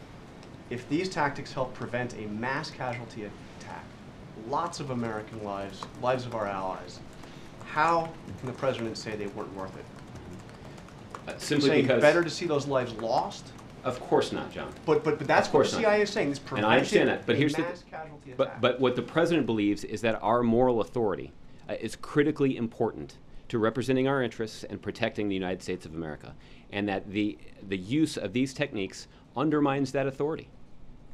if these tactics help prevent a mass casualty attack, lots of American lives, lives of our allies, how can the president say they weren't worth it? Uh, simply Saying because, better to see those lives lost? of course not, John. But, but, but that's what the not. CIA is saying, this And I understand that, but here's the, mass casualty attack. but but what the president believes is that our moral authority uh, is critically important to representing our interests and protecting the United States of America, and that the the use of these techniques undermines that authority.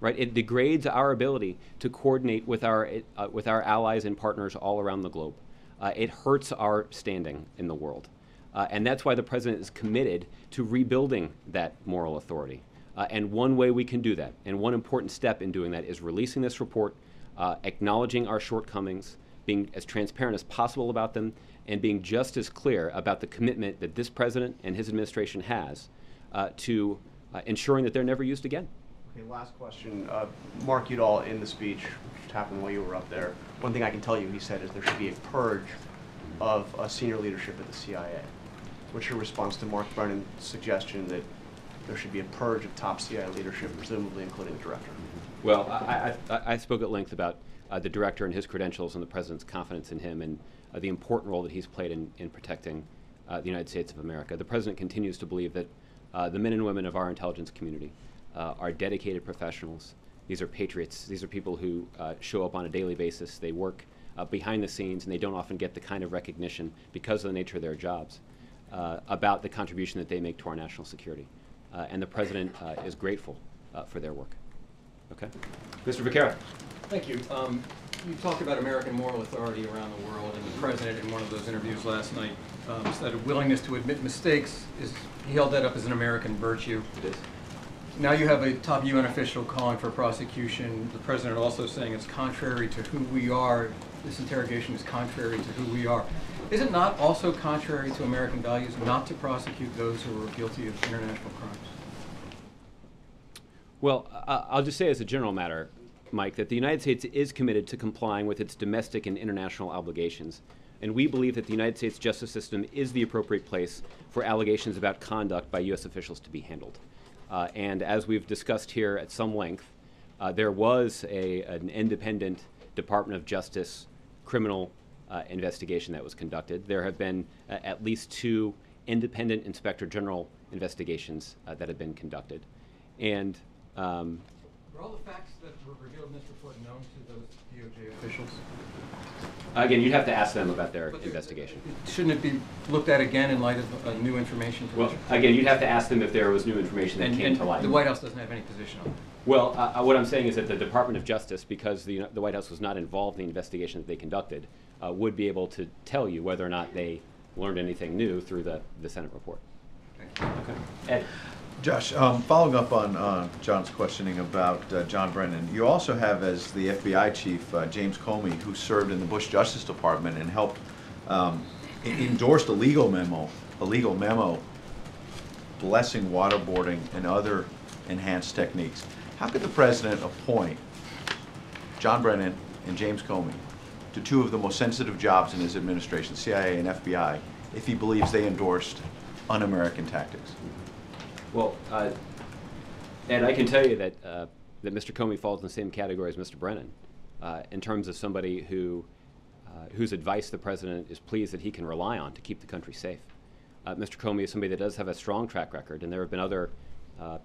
Right? It degrades our ability to coordinate with our uh, with our allies and partners all around the globe. Uh, it hurts our standing in the world. Uh, and that's why the president is committed to rebuilding that moral authority. Uh, and one way we can do that, and one important step in doing that, is releasing this report, uh, acknowledging our shortcomings, being as transparent as possible about them, and being just as clear about the commitment that this president and his administration has uh, to uh, ensuring that they're never used again. Okay, last question. Uh, Mark Udall, in the speech, which happened while you were up there, one thing I can tell you, he said, is there should be a purge of uh, senior leadership at the CIA. What's your response to Mark Brennan's suggestion that there should be a purge of top CIA leadership, presumably including the director? Well, I, I, I- spoke at length about uh, the director and his credentials and the president's confidence in him and uh, the important role that he's played in, in protecting uh, the United States of America. The president continues to believe that uh, the men and women of our intelligence community uh, are dedicated professionals. These are patriots. These are people who uh, show up on a daily basis. They work behind the scenes and they don't often get the kind of recognition because of the nature of their jobs uh, about the contribution that they make to our national security. Uh, and the president uh, is grateful uh, for their work. Okay. Mr. Viqueira? Thank you. Um, You talked about American moral authority around the world, and the president in one of those interviews last night um, said a willingness to admit mistakes is, he held that up as an American virtue. It is. Now you have a top UN official calling for prosecution, the president also saying it's contrary to who we are, this interrogation is contrary to who we are. Is it not also contrary to American values not to prosecute those who are guilty of international crimes? Well, I'll just say as a general matter, Mike, that the United States is committed to complying with its domestic and international obligations. And we believe that the United States justice system is the appropriate place for allegations about conduct by U.S. officials to be handled. Uh, and as we've discussed here at some length, uh, there was a, an independent Department of Justice criminal uh, investigation that was conducted. There have been uh, at least two independent Inspector General investigations uh, that have been conducted. And um, Were all the facts that were revealed in this report known to those DOJ officials? Again, you'd have to ask them about their But investigation. Shouldn't it be looked at again in light of uh, new information? Well, again, you'd have to ask them if there was new information that And, came and to light. the White House doesn't have any position on it. Well, uh, uh, what I'm saying is that the Department of Justice, because the, the White House was not involved in the investigation that they conducted, uh, would be able to tell you whether or not they learned anything new through the, the Senate report. Okay. Ed? Josh, um, following up on uh, John's questioning about uh, John Brennan, you also have as the FBI chief uh, James Comey, who served in the Bush Justice Department and helped um, endorsed a legal memo, a legal memo blessing waterboarding and other enhanced techniques. How could the president appoint John Brennan and James Comey to two of the most sensitive jobs in his administration, CIA and FBI, if he believes they endorsed un-American tactics? Well, uh, Ed, I can tell you that, uh, that Mr. Comey falls in the same category as Mr. Brennan uh, in terms of somebody who, uh, whose advice the president is pleased that he can rely on to keep the country safe. Uh, Mr. Comey is somebody that does have a strong track record, and there have been other uh,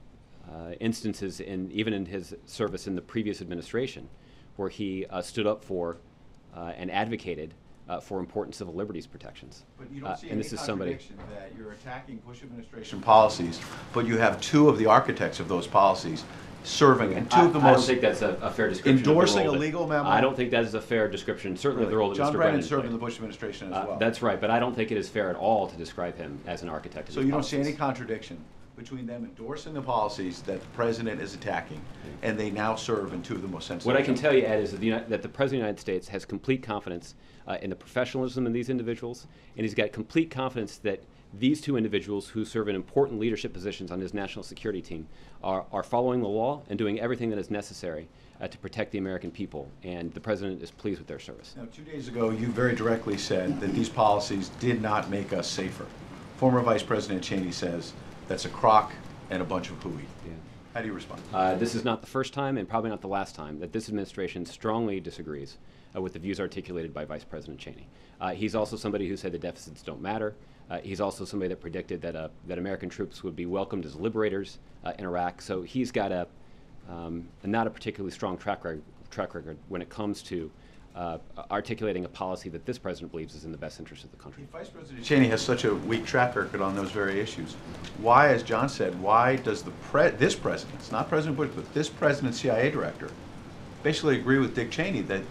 instances, in, even in his service in the previous administration, where he uh, stood up for uh, and advocated uh, for important civil liberties protections. But you Uh, don't see and any this is somebody- contradiction that you're attacking Bush administration policies, but you have two of the architects of those policies serving, and two I, of the I don't think that's a, a fair description. of the Endorsing role a that- memo? I don't think that is a fair description, certainly of the role that John Mr. Brennan served in the. Bush administration as Uh, well. That's right, but I don't think it is fair at all to describe him as an architect of So you don't see any contradiction between them endorsing the policies that the president is attacking, and they now serve in two of the most sensitive. What I can tell you, Ed, is that the, that the President of the United States has complete confidence uh, in the professionalism of these individuals, and he's got complete confidence that these two individuals who serve in important leadership positions on his national security team are, are following the law and doing everything that is necessary uh, to protect the American people, and the President is pleased with their service. Now, two days ago, you very directly said that these policies did not make us safer. Former Vice President Cheney says that's a crock and a bunch of hooey. Yeah. How do you respond? Uh, this is not the first time, and probably not the last time, that this administration strongly disagrees uh, with the views articulated by Vice President Cheney. Uh, he's also somebody who said the deficits don't matter. Uh, he's also somebody that predicted that, uh, that American troops would be welcomed as liberators uh, in Iraq. So he's got a, um, not a particularly strong track, rec- track record when it comes to uh, articulating a policy that this president believes is in the best interest of the country. Vice President Cheney has such a weak track record on those very issues, why, as John said, why does the pre- this president, it's not President Bush, but this president CIA director, basically agree with Dick Cheney that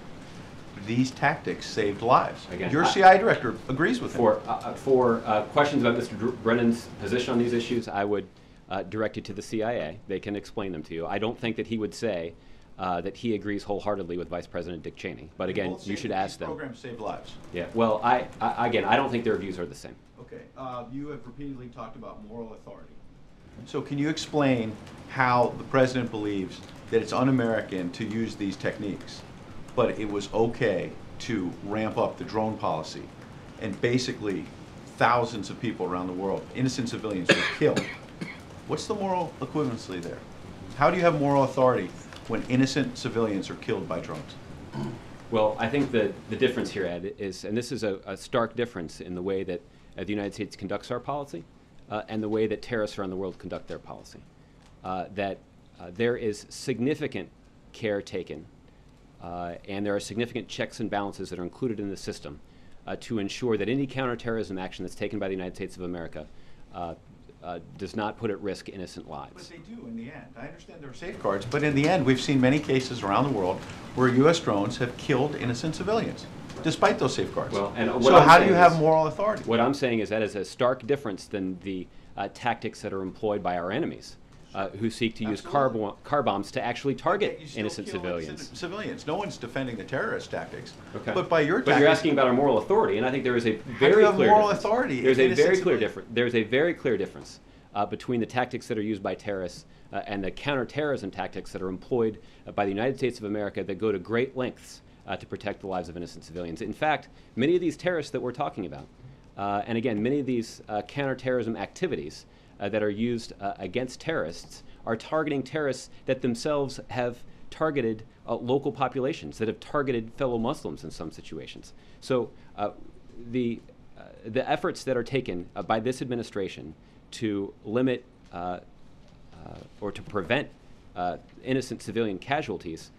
these tactics saved lives? Again, Your I- CIA director agrees with him. For, uh, uh, for uh, questions about Mr. Dr- Brennan's position on these issues, I would uh, direct you to the CIA. They can explain them to you. I don't think that he would say uh, that he agrees wholeheartedly with Vice President Dick Cheney. But again, you should ask them. programs save lives. Yeah. Well, I, I again, I don't think their views are the same. Okay, uh, you have repeatedly talked about moral authority. So can you explain how the president believes that it's un-American to use these techniques, but it was okay to ramp up the drone policy, and basically thousands of people around the world, innocent civilians, were killed? What's the moral equivalency there? How do you have moral authority when innocent civilians are killed by drones? Well, I think that the difference here, Ed, is, and this is a, a stark difference in the way that uh, the United States conducts our policy uh, and the way that terrorists around the world conduct their policy. Uh, that uh, there is significant care taken uh, and there are significant checks and balances that are included in the system uh, to ensure that any counterterrorism action that's taken by the United States of America uh, uh, does not put at risk innocent But lives. they do in the end. I understand there are safeguards, but in the end, we've seen many cases around the world where US drones have killed innocent civilians, despite those safeguards. Well, and So I'm how do you have is- moral authority? What I'm saying is that is a stark difference than the uh, tactics that are employed by our enemies, uh, who seek to use car, car bombs to actually target innocent civilians. Civilians. No one's defending the terrorist tactics. Okay. But by your But tactics. you're asking about our moral authority, and I think there is a very clear moral difference. authority There's a very clear difference. There's a very clear difference uh, between the tactics that are used by terrorists uh, and the counterterrorism tactics that are employed uh, by the United States of America that go to great lengths uh, to protect the lives of innocent civilians. In fact, many of these terrorists that we're talking about, uh, and again, many of these uh, counterterrorism activities uh, that are used uh, against terrorists are targeting terrorists that themselves have targeted uh, local populations, that have targeted fellow Muslims in some situations. So uh, the, uh, the efforts that are taken uh, by this administration to limit or to prevent innocent civilian casualties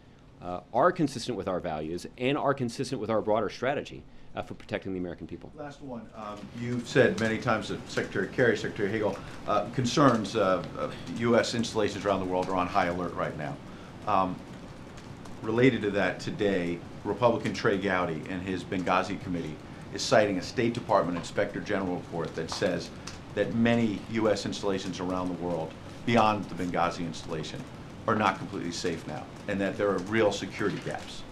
uh, are consistent with our values and are consistent with our broader strategy uh, for protecting the American people. Last one. Um, You've said many times that Secretary Kerry, Secretary Hagel, uh, concerns uh, U.S. installations around the world are on high alert right now. Um, Related to that, today, Republican Trey Gowdy and his Benghazi committee is citing a State Department Inspector General report that says that many U.S. installations around the world, beyond the Benghazi installation, are not completely safe now, and that there are real security gaps.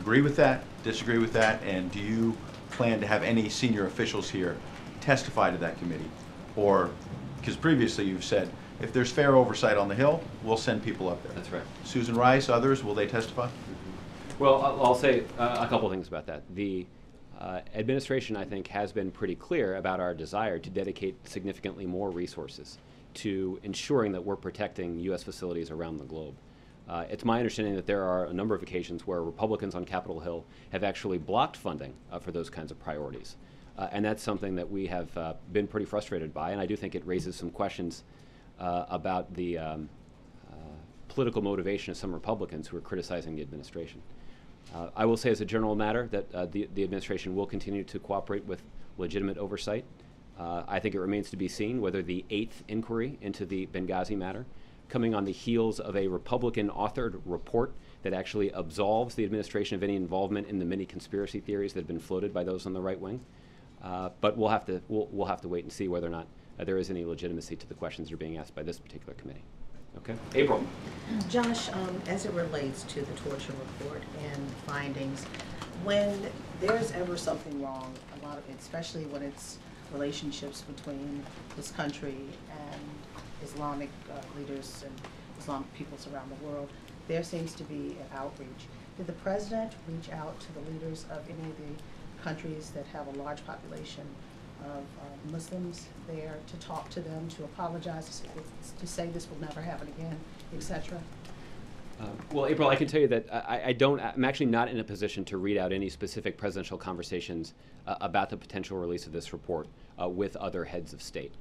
Agree with that, disagree with that, and do you plan to have any senior officials here testify to that committee? Or, because previously you've said, if there's fair oversight on the Hill, we'll send people up there. That's right. Susan Rice, others, will they testify? Well, I'll I'll say uh, a couple things about that. The uh, administration, I think, has been pretty clear about our desire to dedicate significantly more resources to ensuring that we're protecting U.S. facilities around the globe. Uh, it's my understanding that there are a number of occasions where Republicans on Capitol Hill have actually blocked funding uh, for those kinds of priorities. Uh, and that's something that we have uh, been pretty frustrated by, and I do think it raises some questions uh, about the um, uh, political motivation of some Republicans who are criticizing the administration. I will say, as a general matter, that the, the administration will continue to cooperate with legitimate oversight. Uh, I think it remains to be seen whether the eighth inquiry into the Benghazi matter, coming on the heels of a Republican authored report that actually absolves the administration of any involvement in the many conspiracy theories that have been floated by those on the right wing. Uh, but we'll have to we'll, we'll have to wait and see whether or not uh, there is any legitimacy to the questions that are being asked by this particular committee. Okay, April. Josh, um, as it relates to the torture report and findings, when there's ever something wrong, a lot of especially when it's relationships between this country and Islamic uh, leaders and Islamic peoples around the world, there seems to be an outreach. Did the president reach out to the leaders of any of the countries that have a large population of uh, Muslims there to talk to them, to apologize, to say- this will never happen again, et Uh, Well, April, I can tell you that I, I don't, I'm actually not in a position to read out any specific presidential conversations uh, about the potential release of this report uh, with other heads of state.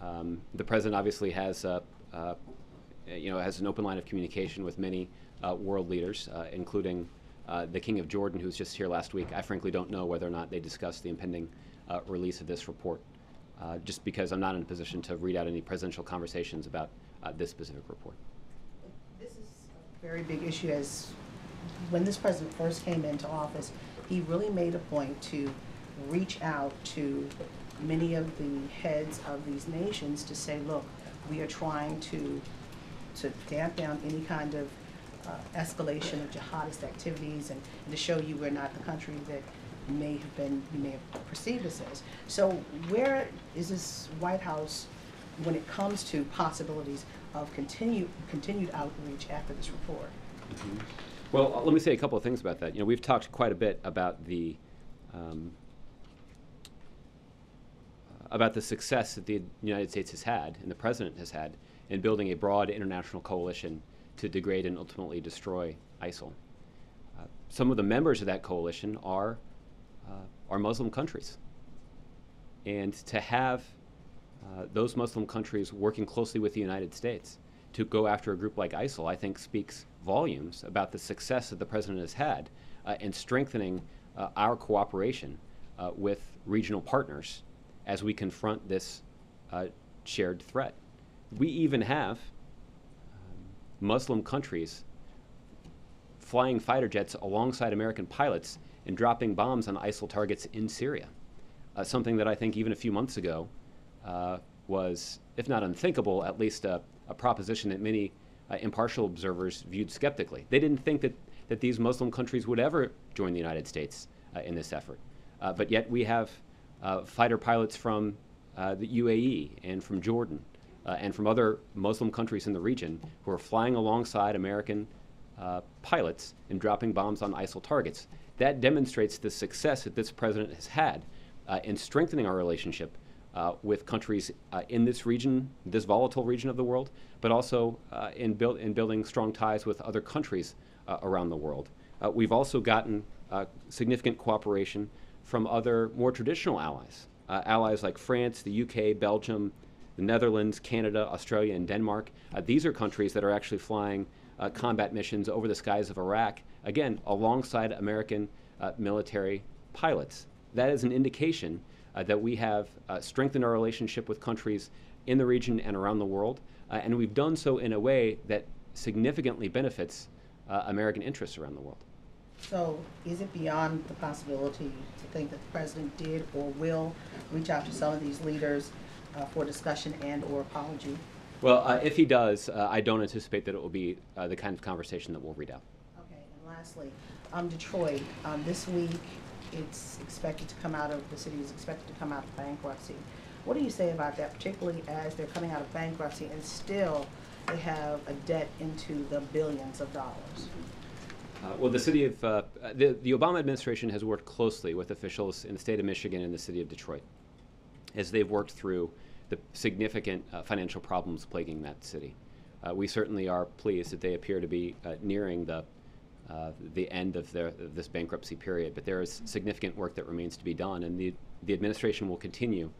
Um, the president obviously has, uh, uh, you know, has an open line of communication with many uh, world leaders, including the King of Jordan, who was just here last week. I frankly don't know whether or not they discussed the impending release of this report, just because I'm not in a position to read out any presidential conversations about this specific report. Very big issue is when this president first came into office, he really made a point to reach out to many of the heads of these nations to say, look, we are trying to, to damp down any kind of uh, escalation of jihadist activities and, and to show you we're not the country that may have been, you may have perceived us as. So where is this White House when it comes to possibilities of continued, continued outreach after this report? Well, uh, let me say a couple of things about that. You know, we've talked quite a bit about the um, about the success that the United States has had and the president has had in building a broad international coalition to degrade and ultimately destroy ISIL. Uh, some of the members of that coalition are uh, are Muslim countries, and to have uh, those Muslim countries working closely with the United States to go after a group like ISIL, I think speaks volumes about the success that the president has had uh, in strengthening uh, our cooperation uh, with regional partners as we confront this uh, shared threat. We even have um, Muslim countries flying fighter jets alongside American pilots and dropping bombs on ISIL targets in Syria. Something that I think even a few months ago uh, was, if not unthinkable, at least a, a proposition that many uh, impartial observers viewed skeptically. They didn't think that, that these Muslim countries would ever join the United States uh, in this effort. Uh, but yet we have uh, fighter pilots from uh, the UAE and from Jordan and from other Muslim countries in the region who are flying alongside American pilots and dropping bombs on ISIL targets. That demonstrates the success that this president has had in strengthening our relationship uh, with countries uh, in this region, this volatile region of the world, but also uh, in, build, in building strong ties with other countries uh, around the world. Uh, we've also gotten significant cooperation from other more traditional allies, allies like France, the UK, Belgium, the Netherlands, Canada, Australia, and Denmark. These are countries that are actually flying combat missions over the skies of Iraq, again, alongside American military pilots. That is an indication that we have uh, strengthened our relationship with countries in the region and around the world, uh, and we've done so in a way that significantly benefits uh, American interests around the world. So is it beyond the possibility to think that the president did or will reach out to some of these leaders uh, for discussion and/or apology? Well, uh, if he does, uh, I don't anticipate that it will be uh, the kind of conversation that we'll read out. Okay, and lastly, um, Detroit, um, this week, it's expected to come out of, the city is expected to come out of bankruptcy. What do you say about that, particularly as they're coming out of bankruptcy and still they have a debt into the billions of dollars? Uh, well, the city of uh, the, the Obama administration has worked closely with officials in the state of Michigan and the city of Detroit as they've worked through the significant uh, financial problems plaguing that city. Uh, we certainly are pleased that they appear to be uh, nearing the the end of, their, this bankruptcy period, but there is significant work that remains to be done, and the the administration will continue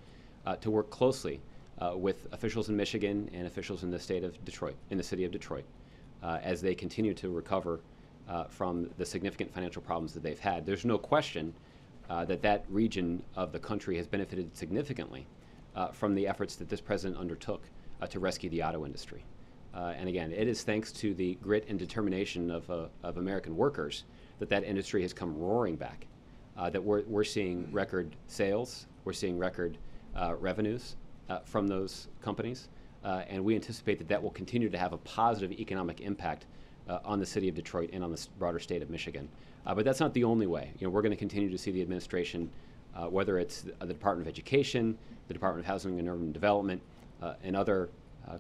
uh, to work closely uh, with officials in Michigan and officials in the state of Detroit, in the city of Detroit, uh, as they continue to recover uh, from the significant financial problems that they've had. There's no question uh, that that region of the country has benefited significantly from the efforts that this president undertook to rescue the auto industry. Uh, and again, it is thanks to the grit and determination of, uh, of American workers that that industry has come roaring back. Uh, that we're, we're seeing record sales, we're seeing record uh, revenues uh, from those companies, uh, and we anticipate that that will continue to have a positive economic impact on the city of Detroit and on the broader state of Michigan. But that's not the only way. You know, we're going to continue to see the administration, whether it's the, Department of Education, the Department of Housing and Urban Development, and other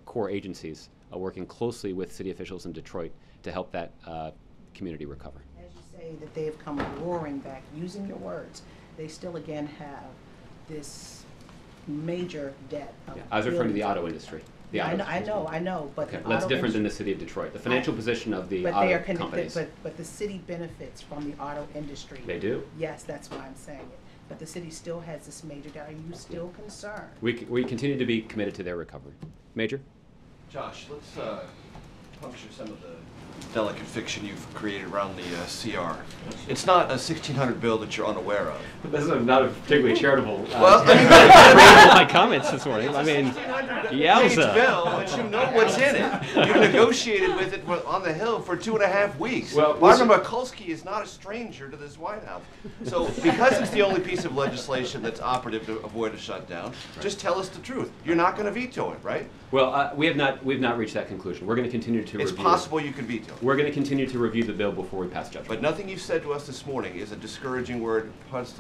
core agencies, uh, working closely with city officials in Detroit to help that uh, community recover. As you say that they have come roaring back, using your words, they still again have this major debt Yeah, I was referring to the auto industry. The I auto know, I know, I know, but the Okay, auto that's different than the city of Detroit. The financial position of the But they are connected, companies. but, but the city benefits from the auto industry. They do. Yes, that's why I'm saying it. But the city still has this major debt. Are you still concerned? We, c- we continue to be committed to their recovery. Major? Josh, let's uh, puncture some of the delicate fiction you've created around the uh, CR. It's not a 1600 bill that you're unaware of. This is not a particularly charitable. Well, my comments this morning. I mean, yowza. bill, but you know what's in it. You negotiated with it on the Hill for two and a half weeks. Well, Barbara Mikulski is not a stranger to this White House. So because it's the only piece of legislation that's operative to avoid a shutdown, just tell us the truth. You're not going to veto it, right? Well, uh, we have not we've not reached that conclusion. We're going to continue to It's review. possible you could veto. We're going to continue to review the bill before we pass judgment. But nothing you've said to us this morning is a discouraging word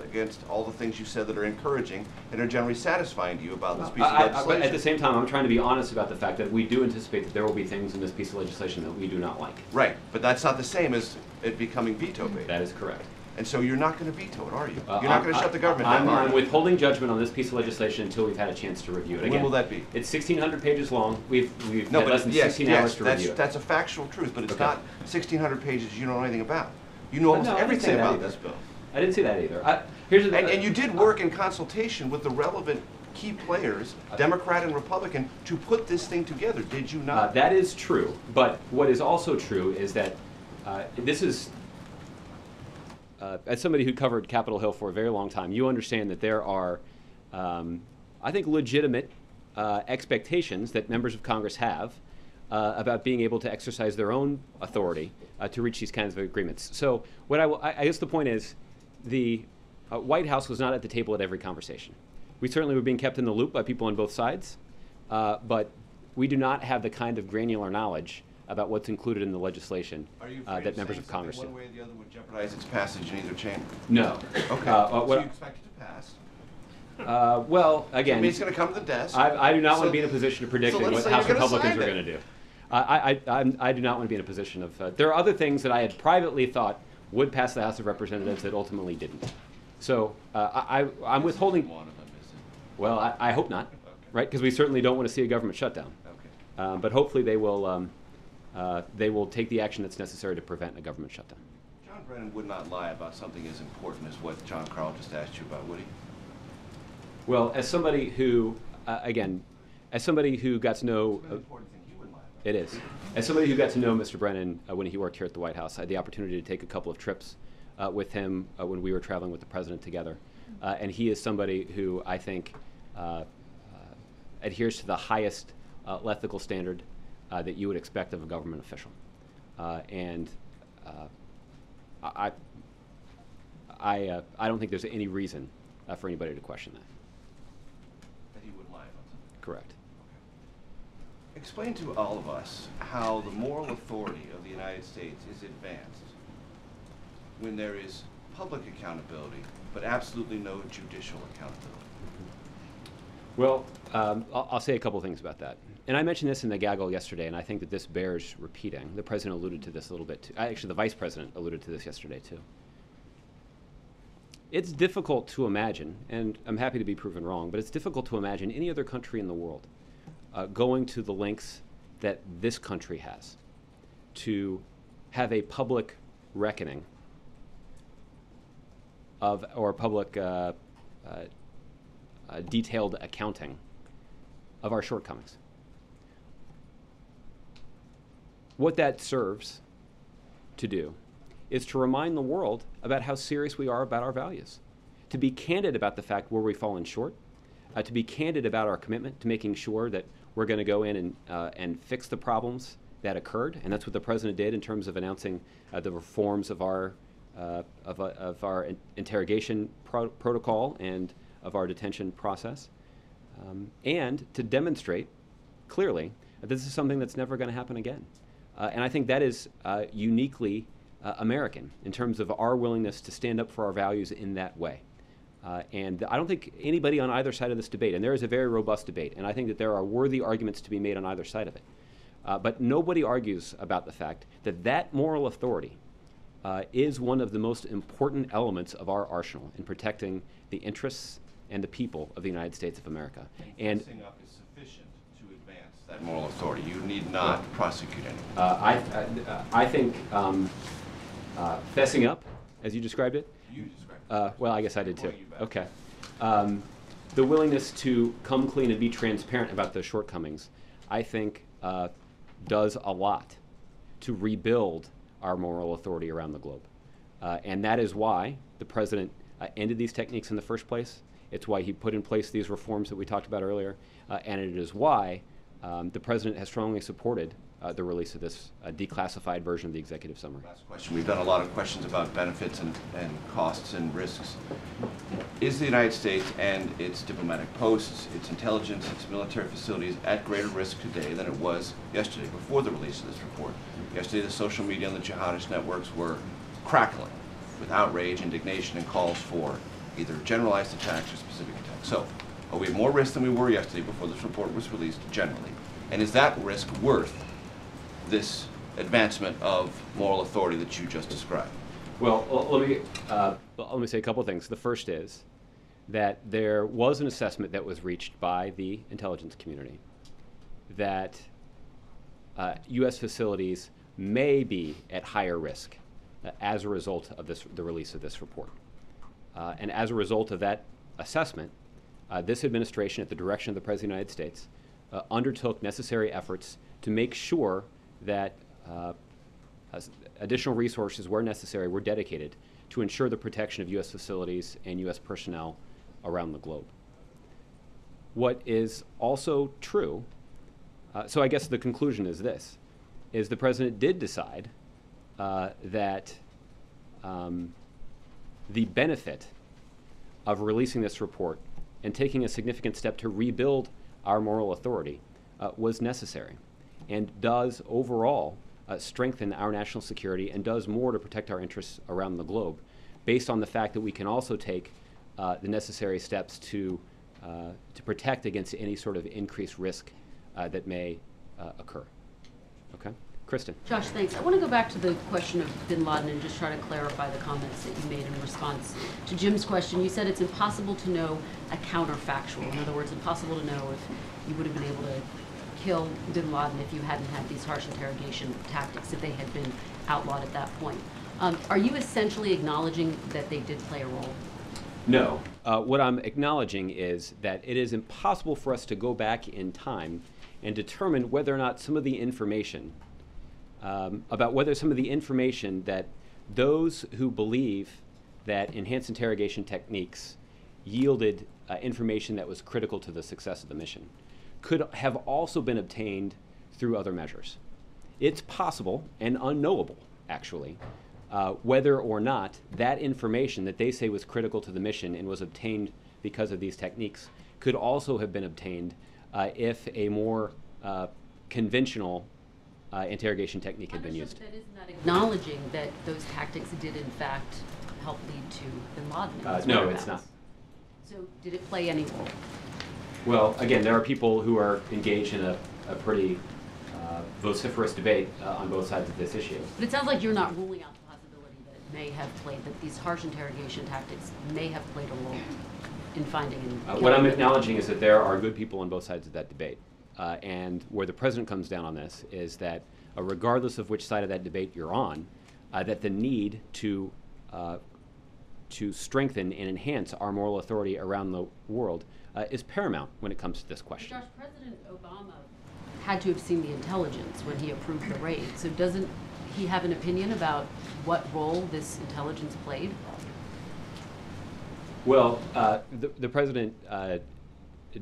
against all the things you said that are encouraging and are generally satisfying to you about this piece of I- I- but legislation. at the same time, I'm trying to be honest about the fact that we do anticipate that there will be things in this piece of legislation that we do not like. Right, but that's not the same as it becoming veto bait. That is correct. And so you're not going to veto it, are you? Uh, You're not going to shut the government I'm, down, I'm withholding judgment on this piece of legislation until we've had a chance to review it. When Again, will that be? It's 1,600 pages long. We've we've No, had less but than yes, 16 hours yes, to that's, review that's a factual truth, but it's Okay. not 1,600 pages you don't know anything about. You know almost No, I didn't say everything about either. this bill. I didn't see that either. I, here's the, And, and you did work in consultation with the relevant key players, Democrat and Republican, to put this thing together, did you Uh, not? that is true, but what is also true is that uh, this is, uh, as somebody who covered Capitol Hill for a very long time, you understand that there are, um, I think, legitimate uh, expectations that members of Congress have uh, about being able to exercise their own authority uh, to reach these kinds of agreements. So, what I, I guess the point is, the uh, White House was not at the table at every conversation. We certainly were being kept in the loop by people on both sides, uh, but we do not have the kind of granular knowledge about what's included in the legislation Are you uh, afraid that of members saying of Congress do. something one way or the other would jeopardize its passage in either chamber? No. Okay. Uh, uh, So what- you expect it to pass? Uh, well, I again, mean, it's gonna come to the desk. I, I do not want to be in a position of predicting so let's what say House you're gonna Republicans sign are it. going to do. I, I, I'm, I do not want to be in a position of. Uh, there are other things that I had privately thought would pass the House of Representatives that ultimately didn't. So uh, I, I, I'm withholding. One of them, is Well, I, I hope not, right? Because we certainly don't want to see a government shutdown. Okay. Um, but hopefully they will. Um, uh, they will take the action that's necessary to prevent a government shutdown. John Brennan would not lie about something as important as what Jon Karl just asked you about, would he? Well, as somebody who, uh, again, as somebody who got to know. It's a very important thing he wouldn't lie about. It is. As somebody who got to know Mr. Brennan uh, when he worked here at the White House, I had the opportunity to take a couple of trips uh, with him uh, when we were traveling with the president together. Uh, and he is somebody who I think uh, uh, adheres to the highest uh, ethical standard uh, that you would expect of a government official. Uh, and uh, I, I, uh, I don't think there's any reason uh, for anybody to question that. That he wouldn't lie about something. Correct. Explain to all of us how the moral authority of the United States is advanced when there is public accountability, but absolutely no judicial accountability. Well, um, I'll, I'll say a couple things about that. And I mentioned this in the gaggle yesterday, and I think that this bears repeating. The president alluded to this a little bit too. Actually, the vice president alluded to this yesterday too. It's difficult to imagine, and I'm happy to be proven wrong, but it's difficult to imagine any other country in the world uh, going to the lengths that this country has to have a public reckoning of, or public uh, uh, uh, detailed accounting of our shortcomings. What that serves to do is to remind the world about how serious we are about our values, to be candid about the fact where we've fallen short, uh, to be candid about our commitment to making sure that we're going to go in and, uh, and fix the problems that occurred, and that's what the president did in terms of announcing uh, the reforms of our uh, of, uh, of our in- interrogation pro- protocol and of our detention process, um, and to demonstrate clearly that this is something that's never going to happen again. Uh, and I think that is uh, uniquely uh, American in terms of our willingness to stand up for our values in that way. Uh, and I don't think anybody on either side of this debate, and there is a very robust debate, and I think that there are worthy arguments to be made on either side of it. Uh, but nobody argues about the fact that that moral authority uh, is one of the most important elements of our arsenal in protecting the interests and the people of the United States of America. And Fessing up is sufficient to advance that moral authority. You need not prosecute anyone. uh, I, uh, I think um, uh, fessing up, as you described it, You described it. uh, well, I guess I did too. Pointing you back. Okay. Um, the willingness to come clean and be transparent about those shortcomings, I think, uh, does a lot to rebuild our moral authority around the globe. Uh, and that is why the president uh, ended these techniques in the first place. It's why he put in place these reforms that we talked about earlier. Uh, and it is why um, the president has strongly supported uh, the release of this uh, declassified version of the executive summary. Last question. We've done a lot of questions about benefits and, and costs and risks. Is the United States and its diplomatic posts, its intelligence, its military facilities at greater risk today than it was yesterday before the release of this report? Yesterday, the social media and the jihadist networks were crackling with outrage, indignation, and calls for either generalized attacks or specific attacks. So, are we at more risk than we were yesterday before this report was released generally? And is that risk worth this advancement of moral authority that you just described? Well, let me uh, let me say a couple of things. The first is that there was an assessment that was reached by the intelligence community that uh, U.S. facilities may be at higher risk uh, as a result of this, the release of this report. Uh, and as a result of that assessment, this administration, at the direction of the President of the United States, uh, undertook necessary efforts to make sure that uh, additional resources, where necessary, were dedicated to ensure the protection of U.S. facilities and U.S. personnel around the globe. what is also true, uh, so I guess the conclusion is this, is the president did decide uh, that um, the benefit of releasing this report and taking a significant step to rebuild our moral authority uh, was necessary and does overall uh, strengthen our national security and does more to protect our interests around the globe based on the fact that we can also take uh, the necessary steps to, uh, to protect against any sort of increased risk uh, that may uh, occur. Okay? Kristen? Josh, thanks. I want to go back to the question of bin Laden and just try to clarify the comments that you made in response to Jim's question. You said it's impossible to know a counterfactual. In other words, impossible to know if you would have been able to kill bin Laden if you hadn't had these harsh interrogation tactics, if they had been outlawed at that point. Um, are you essentially acknowledging that they did play a role? No. Uh, what I'm acknowledging is that it is impossible for us to go back in time and determine whether or not some of the information, um, about whether some of the information that those who believe that enhanced interrogation techniques yielded uh, information that was critical to the success of the mission could have also been obtained through other measures. It's possible and unknowable, actually, uh, whether or not that information that they say was critical to the mission and was obtained because of these techniques could also have been obtained uh, if a more uh, conventional uh, interrogation technique had been used. That is not acknowledging that those tactics did in fact help lead to bin Laden. Uh, no, it's not. So did it play any role? Well, again, there are people who are engaged in a, a pretty uh, vociferous debate uh, on both sides of this issue. But it sounds like you're not ruling out the possibility that it may have played, that these harsh interrogation tactics may have played a role in finding and Uh, what I'm acknowledging is that there are good people on both sides of that debate. Uh, and where the president comes down on this is that uh, regardless of which side of that debate you're on, uh, that the need to, uh, to strengthen and enhance our moral authority around the world uh, is paramount when it comes to this question. Josh, President Obama had to have seen the intelligence when he approved the raid. So doesn't he have an opinion about what role this intelligence played? Well, uh, the, the president uh,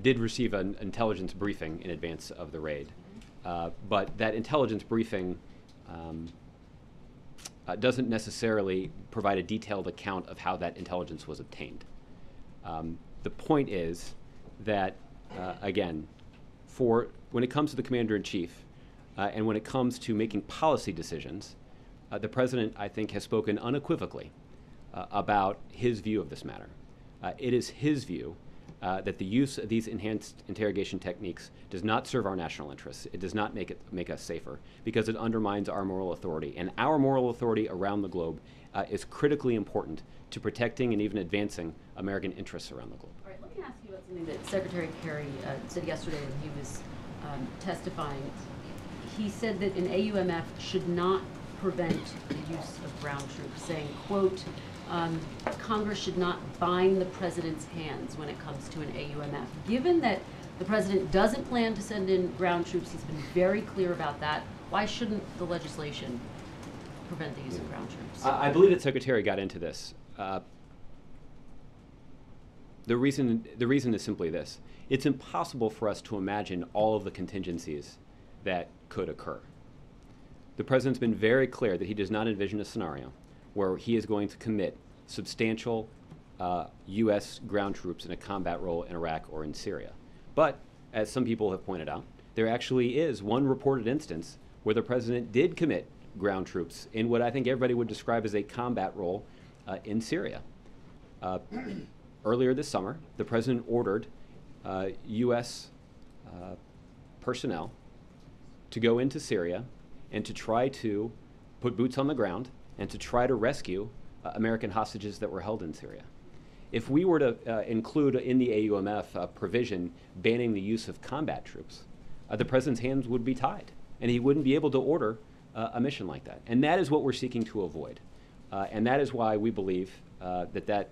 did receive an intelligence briefing in advance of the raid, uh, but that intelligence briefing um, uh, doesn't necessarily provide a detailed account of how that intelligence was obtained. Um, the point is that, uh, again, for when it comes to the commander in chief, uh, and when it comes to making policy decisions, uh, the president, I think, has spoken unequivocally uh, about his view of this matter. It is his view uh, that the use of these enhanced interrogation techniques does not serve our national interests. It does not make it make us safer because it undermines our moral authority, and our moral authority around the globe uh, is critically important to protecting and even advancing American interests around the globe. All right, let me ask you about something that Secretary Kerry uh, said yesterday when he was um, testifying. He said that an AUMF should not prevent the use of ground troops, saying, quote, um, Congress should not bind the president's hands when it comes to an AUMF. Given that the president doesn't plan to send in ground troops, he's been very clear about that, why shouldn't the legislation prevent the use of ground troops? I, I believe that Secretary got into this. Uh, the reason the reason is simply this: it's impossible for us to imagine all of the contingencies that could occur. The president's been very clear that he does not envision a scenario where he is going to commit substantial uh, U.S. ground troops in a combat role in Iraq or in Syria. But as some people have pointed out, there actually is one reported instance where the president did commit ground troops in what I think everybody would describe as a combat role uh, in Syria. Uh, earlier this summer, the president ordered uh, U.S. Uh, personnel to go into Syria and to try to put boots on the ground and to try to rescue uh, American hostages that were held in Syria. If we were to uh, include in the AUMF uh, provision banning the use of combat troops, uh, the president's hands would be tied, and he wouldn't be able to order uh, a mission like that. And that is what we're seeking to avoid. Uh, and that is why we believe that that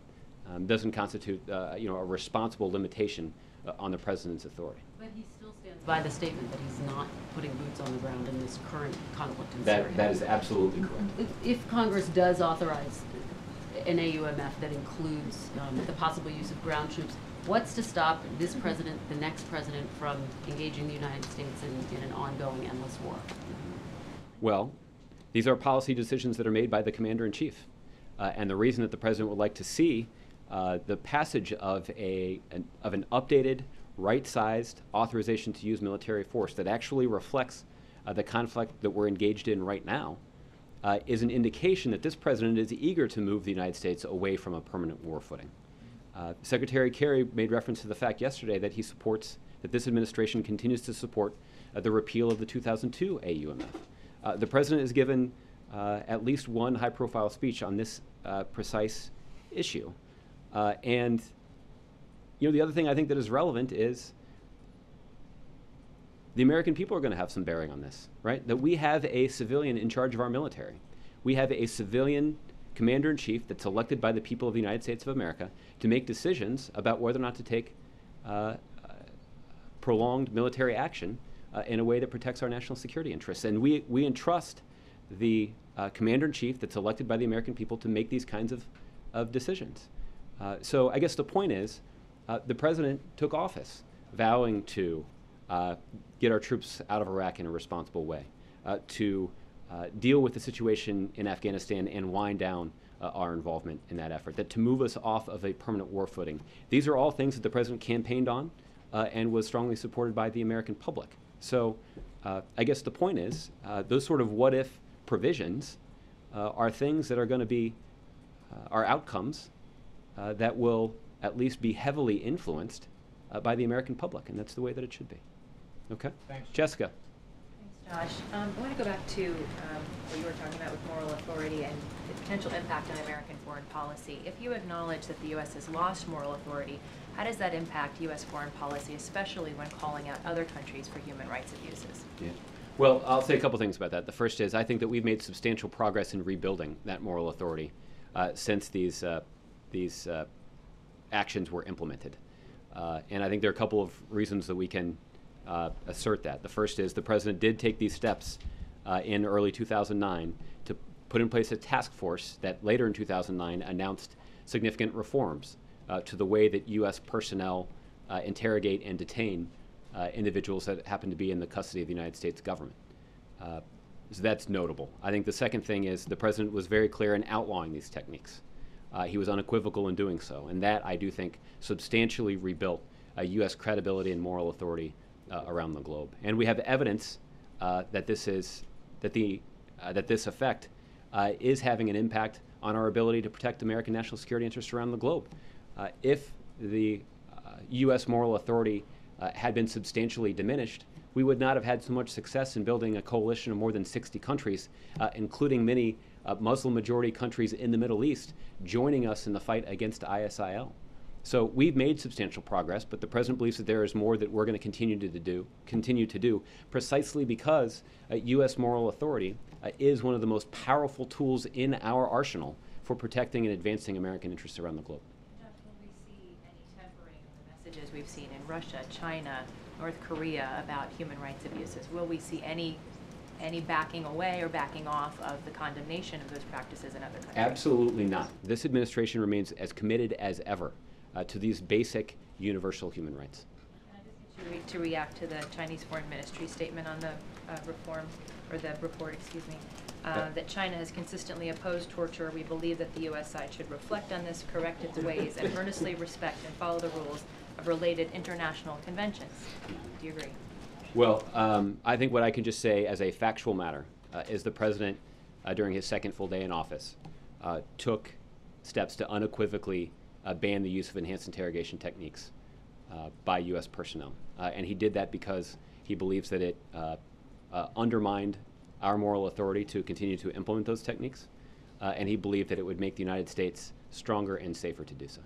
um, doesn't constitute, you know, a responsible limitation on the president's authority. But he still stands by the statement that he's not putting boots on the ground in this current conflict in That, Syria. that is absolutely correct. If- If Congress does authorize an AUMF that includes um, the possible use of ground troops, What's to stop this president, the next president, from engaging the United States in, in an ongoing endless war? Well, these are policy decisions that are made by the commander in chief. Uh, and the reason that the president would like to see uh, the passage of, a, an, of an updated, right sized authorization to use military force that actually reflects uh, the conflict that we're engaged in right now uh, is an indication that this president is eager to move the United States away from a permanent war footing. Uh, Secretary Kerry made reference to the fact yesterday that he supports, that this administration continues to support uh, the repeal of the 2002 AUMF. Uh, the president has given uh, at least one high profile speech on this precise issue. And, you know, the other thing I think that is relevant is the American people are going to have some bearing on this, right? That we have a civilian in charge of our military. We have a civilian commander in chief that's elected by the people of the United States of America to make decisions about whether or not to take uh, uh, prolonged military action uh, in a way that protects our national security interests. And we, we entrust the uh, commander in chief that's elected by the American people to make these kinds of, of decisions. Uh, so I guess the point is uh, the president took office vowing to uh, get our troops out of Iraq in a responsible way, uh, to uh, deal with the situation in Afghanistan and wind down uh, our involvement in that effort, that to move us off of a permanent war footing. These are all things that the president campaigned on uh, and was strongly supported by the American public. So I guess the point is those sort of what if provisions are things that are going to be, are outcomes that will at least be heavily influenced uh, by the American public, and that's the way that it should be. Okay? Thanks. Jessica. Thanks, Josh. Um, I want to go back to um, what you were talking about with moral authority and the potential impact on American foreign policy. If you acknowledge that the U.S. has lost moral authority, how does that impact U.S. foreign policy, especially when calling out other countries for human rights abuses? Yeah. Well, I'll say a couple things about that. The first is I think that we've made substantial progress in rebuilding that moral authority uh, since these uh, these uh, actions were implemented. Uh, and I think there are a couple of reasons that we can uh, assert that. The first is the president did take these steps uh, in early 2009 to put in place a task force that later in 2009 announced significant reforms uh, to the way that U.S. personnel uh, interrogate and detain uh, individuals that happen to be in the custody of the United States government. so that's notable. I think the second thing is the president was very clear in outlawing these techniques. Uh, he was unequivocal in doing so. And that, I do think, substantially rebuilt uh, U.S. credibility and moral authority uh, around the globe. And we have evidence uh, that this is that the uh, that this effect uh, is having an impact on our ability to protect American national security interests around the globe. if the U.S. moral authority had been substantially diminished, we would not have had so much success in building a coalition of more than 60 countries, including many uh, Muslim majority countries in the Middle East joining us in the fight against ISIL. So we've made substantial progress, but the president believes that there is more that we're going to continue to do, continue to do, precisely because uh, U.S. moral authority uh, is one of the most powerful tools in our arsenal for protecting and advancing American interests around the globe. Jeff, we see any tempering of the messages we've seen in Russia, China, North Korea about human rights abuses? Will we see any any backing away or backing off of the condemnation of those practices in other countries? Absolutely not. This administration remains as committed as ever uh, to these basic universal human rights. Can I just get you re- to react to the Chinese Foreign Ministry statement on the uh, reform, or the report, excuse me, uh, that China has consistently opposed torture. We believe that the U.S. side should reflect on this, correct its ways, and earnestly respect and follow the rules of related international conventions. Do you agree? Well, um, I think what I can just say as a factual matter uh, is the president, uh, during his second full day in office, uh, took steps to unequivocally uh, ban the use of enhanced interrogation techniques uh, by U.S. personnel. Uh, and he did that because he believes that it undermined our moral authority to continue to implement those techniques. and he believed that it would make the United States stronger and safer to do so.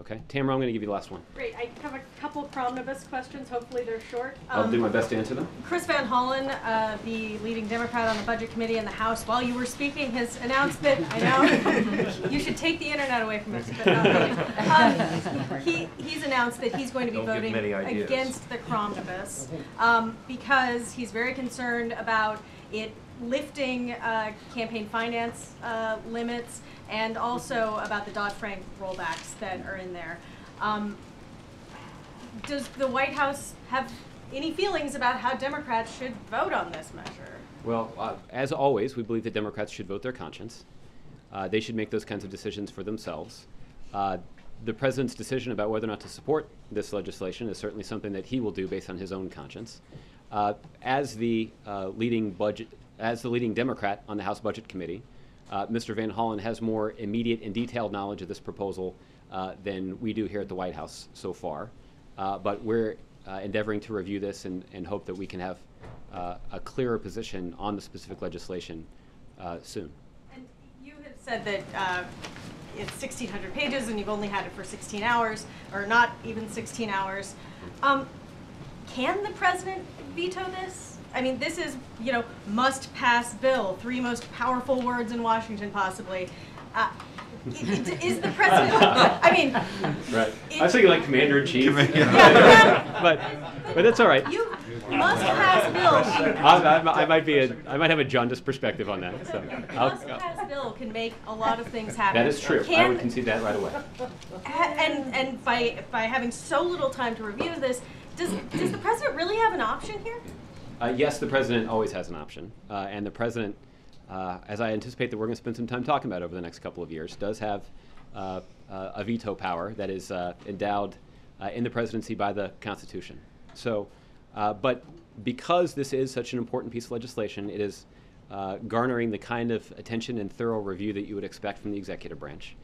Okay, Tamara, I'm going to give you the last one. Great. I have a couple of CRomnibus questions. Hopefully they're short. I'll do Um, my best to answer them. Chris Van Hollen, uh, the leading Democrat on the Budget Committee in the House, while you were speaking, has announced that, I know, you should take the internet away from us, but not. Um, he, he's announced that he's going to be Don't voting against the CRomnibus um, because he's very concerned about it lifting uh, campaign finance uh, limits and also about the Dodd-Frank rollbacks that are in there. Um, does the White House have any feelings about how Democrats should vote on this measure? Well, uh, as always, we believe that Democrats should vote their conscience. Uh, they should make those kinds of decisions for themselves. Uh, the president's decision about whether or not to support this legislation is certainly something that he will do based on his own conscience. Uh, as the uh, leading budget, as the leading Democrat on the House Budget Committee, uh, Mr. Van Hollen has more immediate and detailed knowledge of this proposal uh, than we do here at the White House so far. Uh, but we're uh, endeavoring to review this and, and hope that we can have uh, a clearer position on the specific legislation uh, soon. And you have said that uh, it's 1,600 pages and you've only had it for 16 hours, or not even 16 hours. Um, can the president veto this? I mean, this is, you know, must-pass bill, three most powerful words in Washington possibly. Uh, i- i- Is the president, I mean, Right. I was thinking like commander in chief. Yeah. but, but that's all right. you must-pass bill, I, I, I might be a, I might have a jaundiced perspective on that. So I'll- must-pass bill can make a lot of things happen. that is true. I would concede that right away. And, and by, by having so little time to review this, does, does the president really have an option here? Uh, yes, the president always has an option, uh, and the president, uh, as I anticipate that we're going to spend some time talking about over the next couple of years, does have uh, uh, a veto power that is uh, endowed in the presidency by the Constitution. So, but because this is such an important piece of legislation, it is garnering the kind of attention and thorough review that you would expect from the executive branch.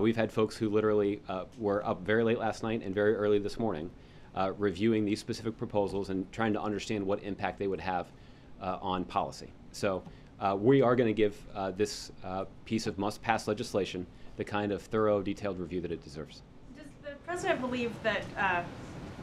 We've had folks who literally were up very late last night and very early this morning uh, reviewing these specific proposals and trying to understand what impact they would have uh, on policy. So uh, we are going to give uh, this uh, piece of must-pass legislation the kind of thorough, detailed review that it deserves. Does the president believe that uh,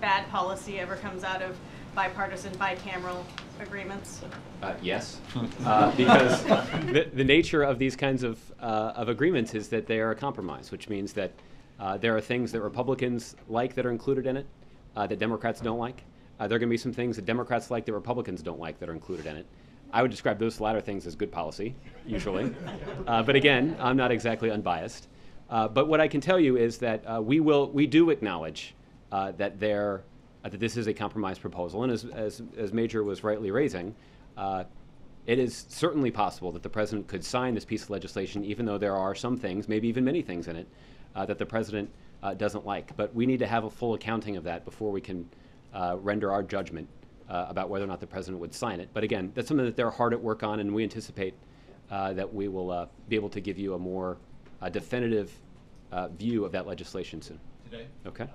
bad policy ever comes out of bipartisan, bicameral agreements? Uh, yes, uh, because the, the nature of these kinds of, uh, of agreements is that they are a compromise, which means that uh, there are things that Republicans like that are included in it uh, that Democrats don't like. Uh, there are going to be some things that Democrats like that Republicans don't like that are included in it. I would describe those latter things as good policy, usually. uh, but again, I'm not exactly unbiased. Uh, but what I can tell you is that uh, we will, we do acknowledge uh, that there, uh, that this is a compromise proposal, and as, as, as Major was rightly raising, uh, it is certainly possible that the president could sign this piece of legislation, even though there are some things, maybe even many things in it, uh, that the president uh, doesn't like. But we need to have a full accounting of that before we can uh, render our judgment uh, about whether or not the president would sign it. But again, that's something that they're hard at work on, and we anticipate uh, that we will uh, be able to give you a more uh, definitive uh, view of that legislation soon. Today? Okay.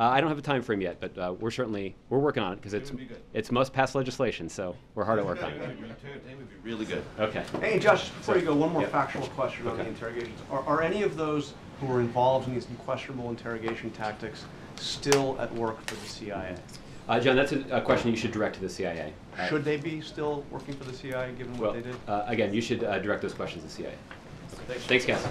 Uh, I don't have a time frame yet, but uh, we're certainly we're working on it because it's would be good. it's must pass legislation, so we're hard at work on it. They would be really good. Okay. Hey, Josh, before you go, one more Yeah. factual question on the interrogations. Are, are any of those who were involved in these questionable interrogation tactics still at work for the CIA? Uh, John, that's a, a question you should direct to the CIA. Uh, Should they be still working for the CIA, given well, what they did? Uh, again, you should uh, direct those questions to the CIA. Thanks. Thanks, guys.